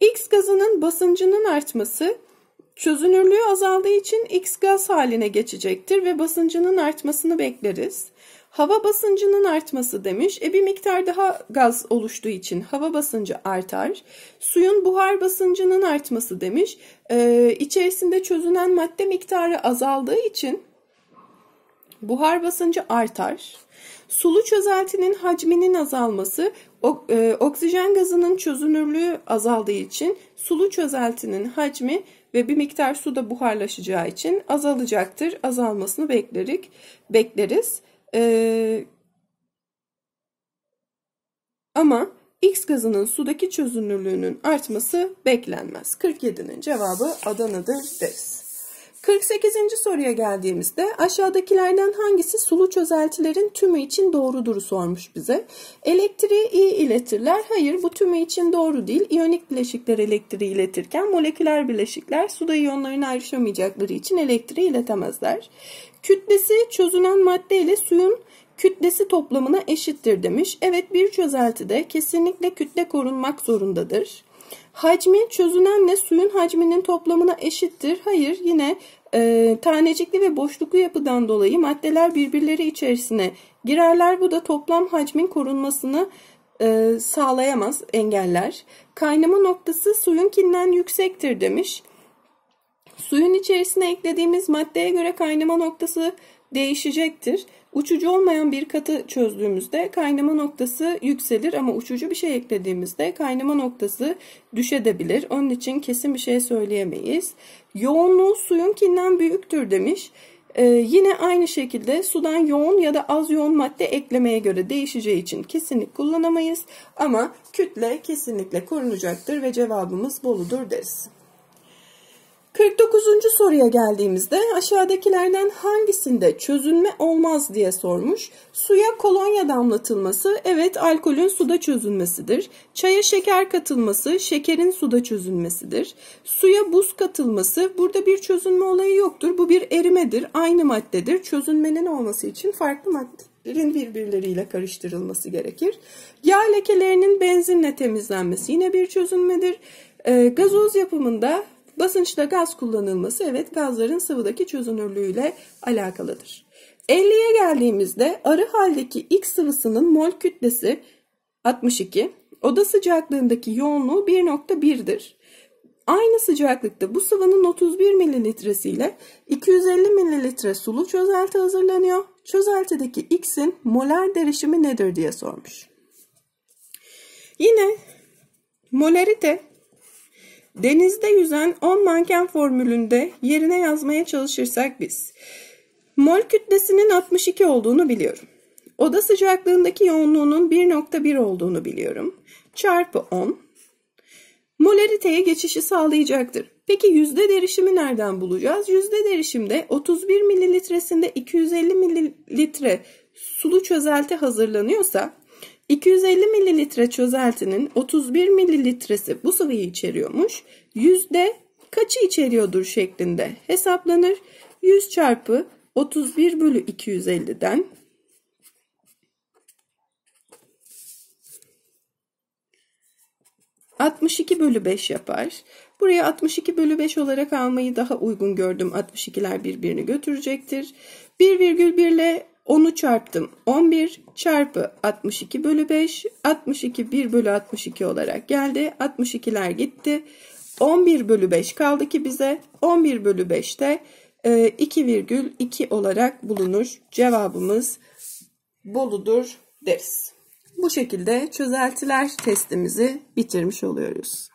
X gazının basıncının artması çözünürlüğü azaldığı için X gaz haline geçecektir ve basıncının artmasını bekleriz. Hava basıncının artması demiş. E bir miktar daha gaz oluştuğu için hava basıncı artar. Suyun buhar basıncının artması demiş. E, içerisinde çözünen madde miktarı azaldığı için buhar basıncı artar. Sulu çözeltinin hacminin azalması e, oksijen gazının çözünürlüğü azaldığı için sulu çözeltinin hacmi ve bir miktar suda buharlaşacağı için azalacaktır. Azalmasını beklerik, bekleriz. Ee, ama X gazının sudaki çözünürlüğünün artması beklenmez. 47'nin cevabı Adana'dır deriz. 48. soruya geldiğimizde aşağıdakilerden hangisi sulu çözeltilerin tümü için doğrudur sormuş bize. Elektriği iyi iletirler. Hayır bu tümü için doğru değil. İyonik bileşikler elektriği iletirken moleküler bileşikler suda iyonların ayrışamayacakları için elektriği iletemezler. Kütlesi çözünen madde ile suyun kütlesi toplamına eşittir demiş. Evet bir çözeltide kesinlikle kütle korunmak zorundadır. Hacmi çözünenle suyun hacminin toplamına eşittir. Hayır yine e, tanecikli ve boşluklu yapıdan dolayı maddeler birbirleri içerisine girerler. Bu da toplam hacmin korunmasını e, sağlayamaz, engeller. Kaynama noktası suyunkinden yüksektir demiş. Suyun içerisine eklediğimiz maddeye göre kaynama noktası değişecektir. Uçucu olmayan bir katı çözdüğümüzde kaynama noktası yükselir ama uçucu bir şey eklediğimizde kaynama noktası düşebilir. Onun için kesin bir şey söyleyemeyiz. Yoğunluğu suyunkinden büyüktür demiş. Ee, yine aynı şekilde sudan yoğun ya da az yoğun madde eklemeye göre değişeceği için kesinlik kullanamayız. Ama kütle kesinlikle korunacaktır ve cevabımız Bolu'dur deriz. 49. soruya geldiğimizde aşağıdakilerden hangisinde çözünme olmaz diye sormuş. Suya kolonya damlatılması evet alkolün suda çözünmesidir. Çaya şeker katılması şekerin suda çözünmesidir. Suya buz katılması burada bir çözünme olayı yoktur. Bu bir erimedir. Aynı maddedir. Çözünmenin olması için farklı maddelerin birbirleriyle karıştırılması gerekir. Yağ lekelerinin benzinle temizlenmesi yine bir çözünmedir. E, gazoz yapımında Basınçta gaz kullanılması evet gazların sıvıdaki çözünürlüğüyle alakalıdır. 50'ye geldiğimizde arı haldeki X sıvısının mol kütlesi 62, oda sıcaklığındaki yoğunluğu 1.1'dir. Aynı sıcaklıkta bu sıvının 31 mililitresi ile 250 mililitre sulu çözelti hazırlanıyor. Çözeltideki X'in molar derişimi nedir diye sormuş. Yine molarite Denizde yüzen 10 manken formülünde yerine yazmaya çalışırsak biz Mol kütlesinin 62 olduğunu biliyorum. Oda sıcaklığındaki yoğunluğunun 1.1 olduğunu biliyorum. Çarpı 10. Molariteye geçişi sağlayacaktır. Peki yüzde derişimi nereden bulacağız? Yüzde derişimde 31 mililitresinde 250 mililitre sulu çözelti hazırlanıyorsa 250 mililitre çözeltinin 31 mililitresi bu sıvıyı içeriyormuş. Yüzde kaçı içeriyordur şeklinde hesaplanır. 100 çarpı 31 bölü 250'den 62 bölü 5 yapar. Buraya 62 bölü 5 olarak almayı daha uygun gördüm. 62'ler birbirini götürecektir. 1,1 ile 10'u çarptım. 11 çarpı 62 bölü 5. 62 1 bölü 62 olarak geldi. 62'ler gitti. 11 bölü 5 kaldı ki bize. 11 bölü 5 de 2,2 olarak bulunur. Cevabımız Bolu'dur deriz. Bu şekilde çözeltiler testimizi bitirmiş oluyoruz.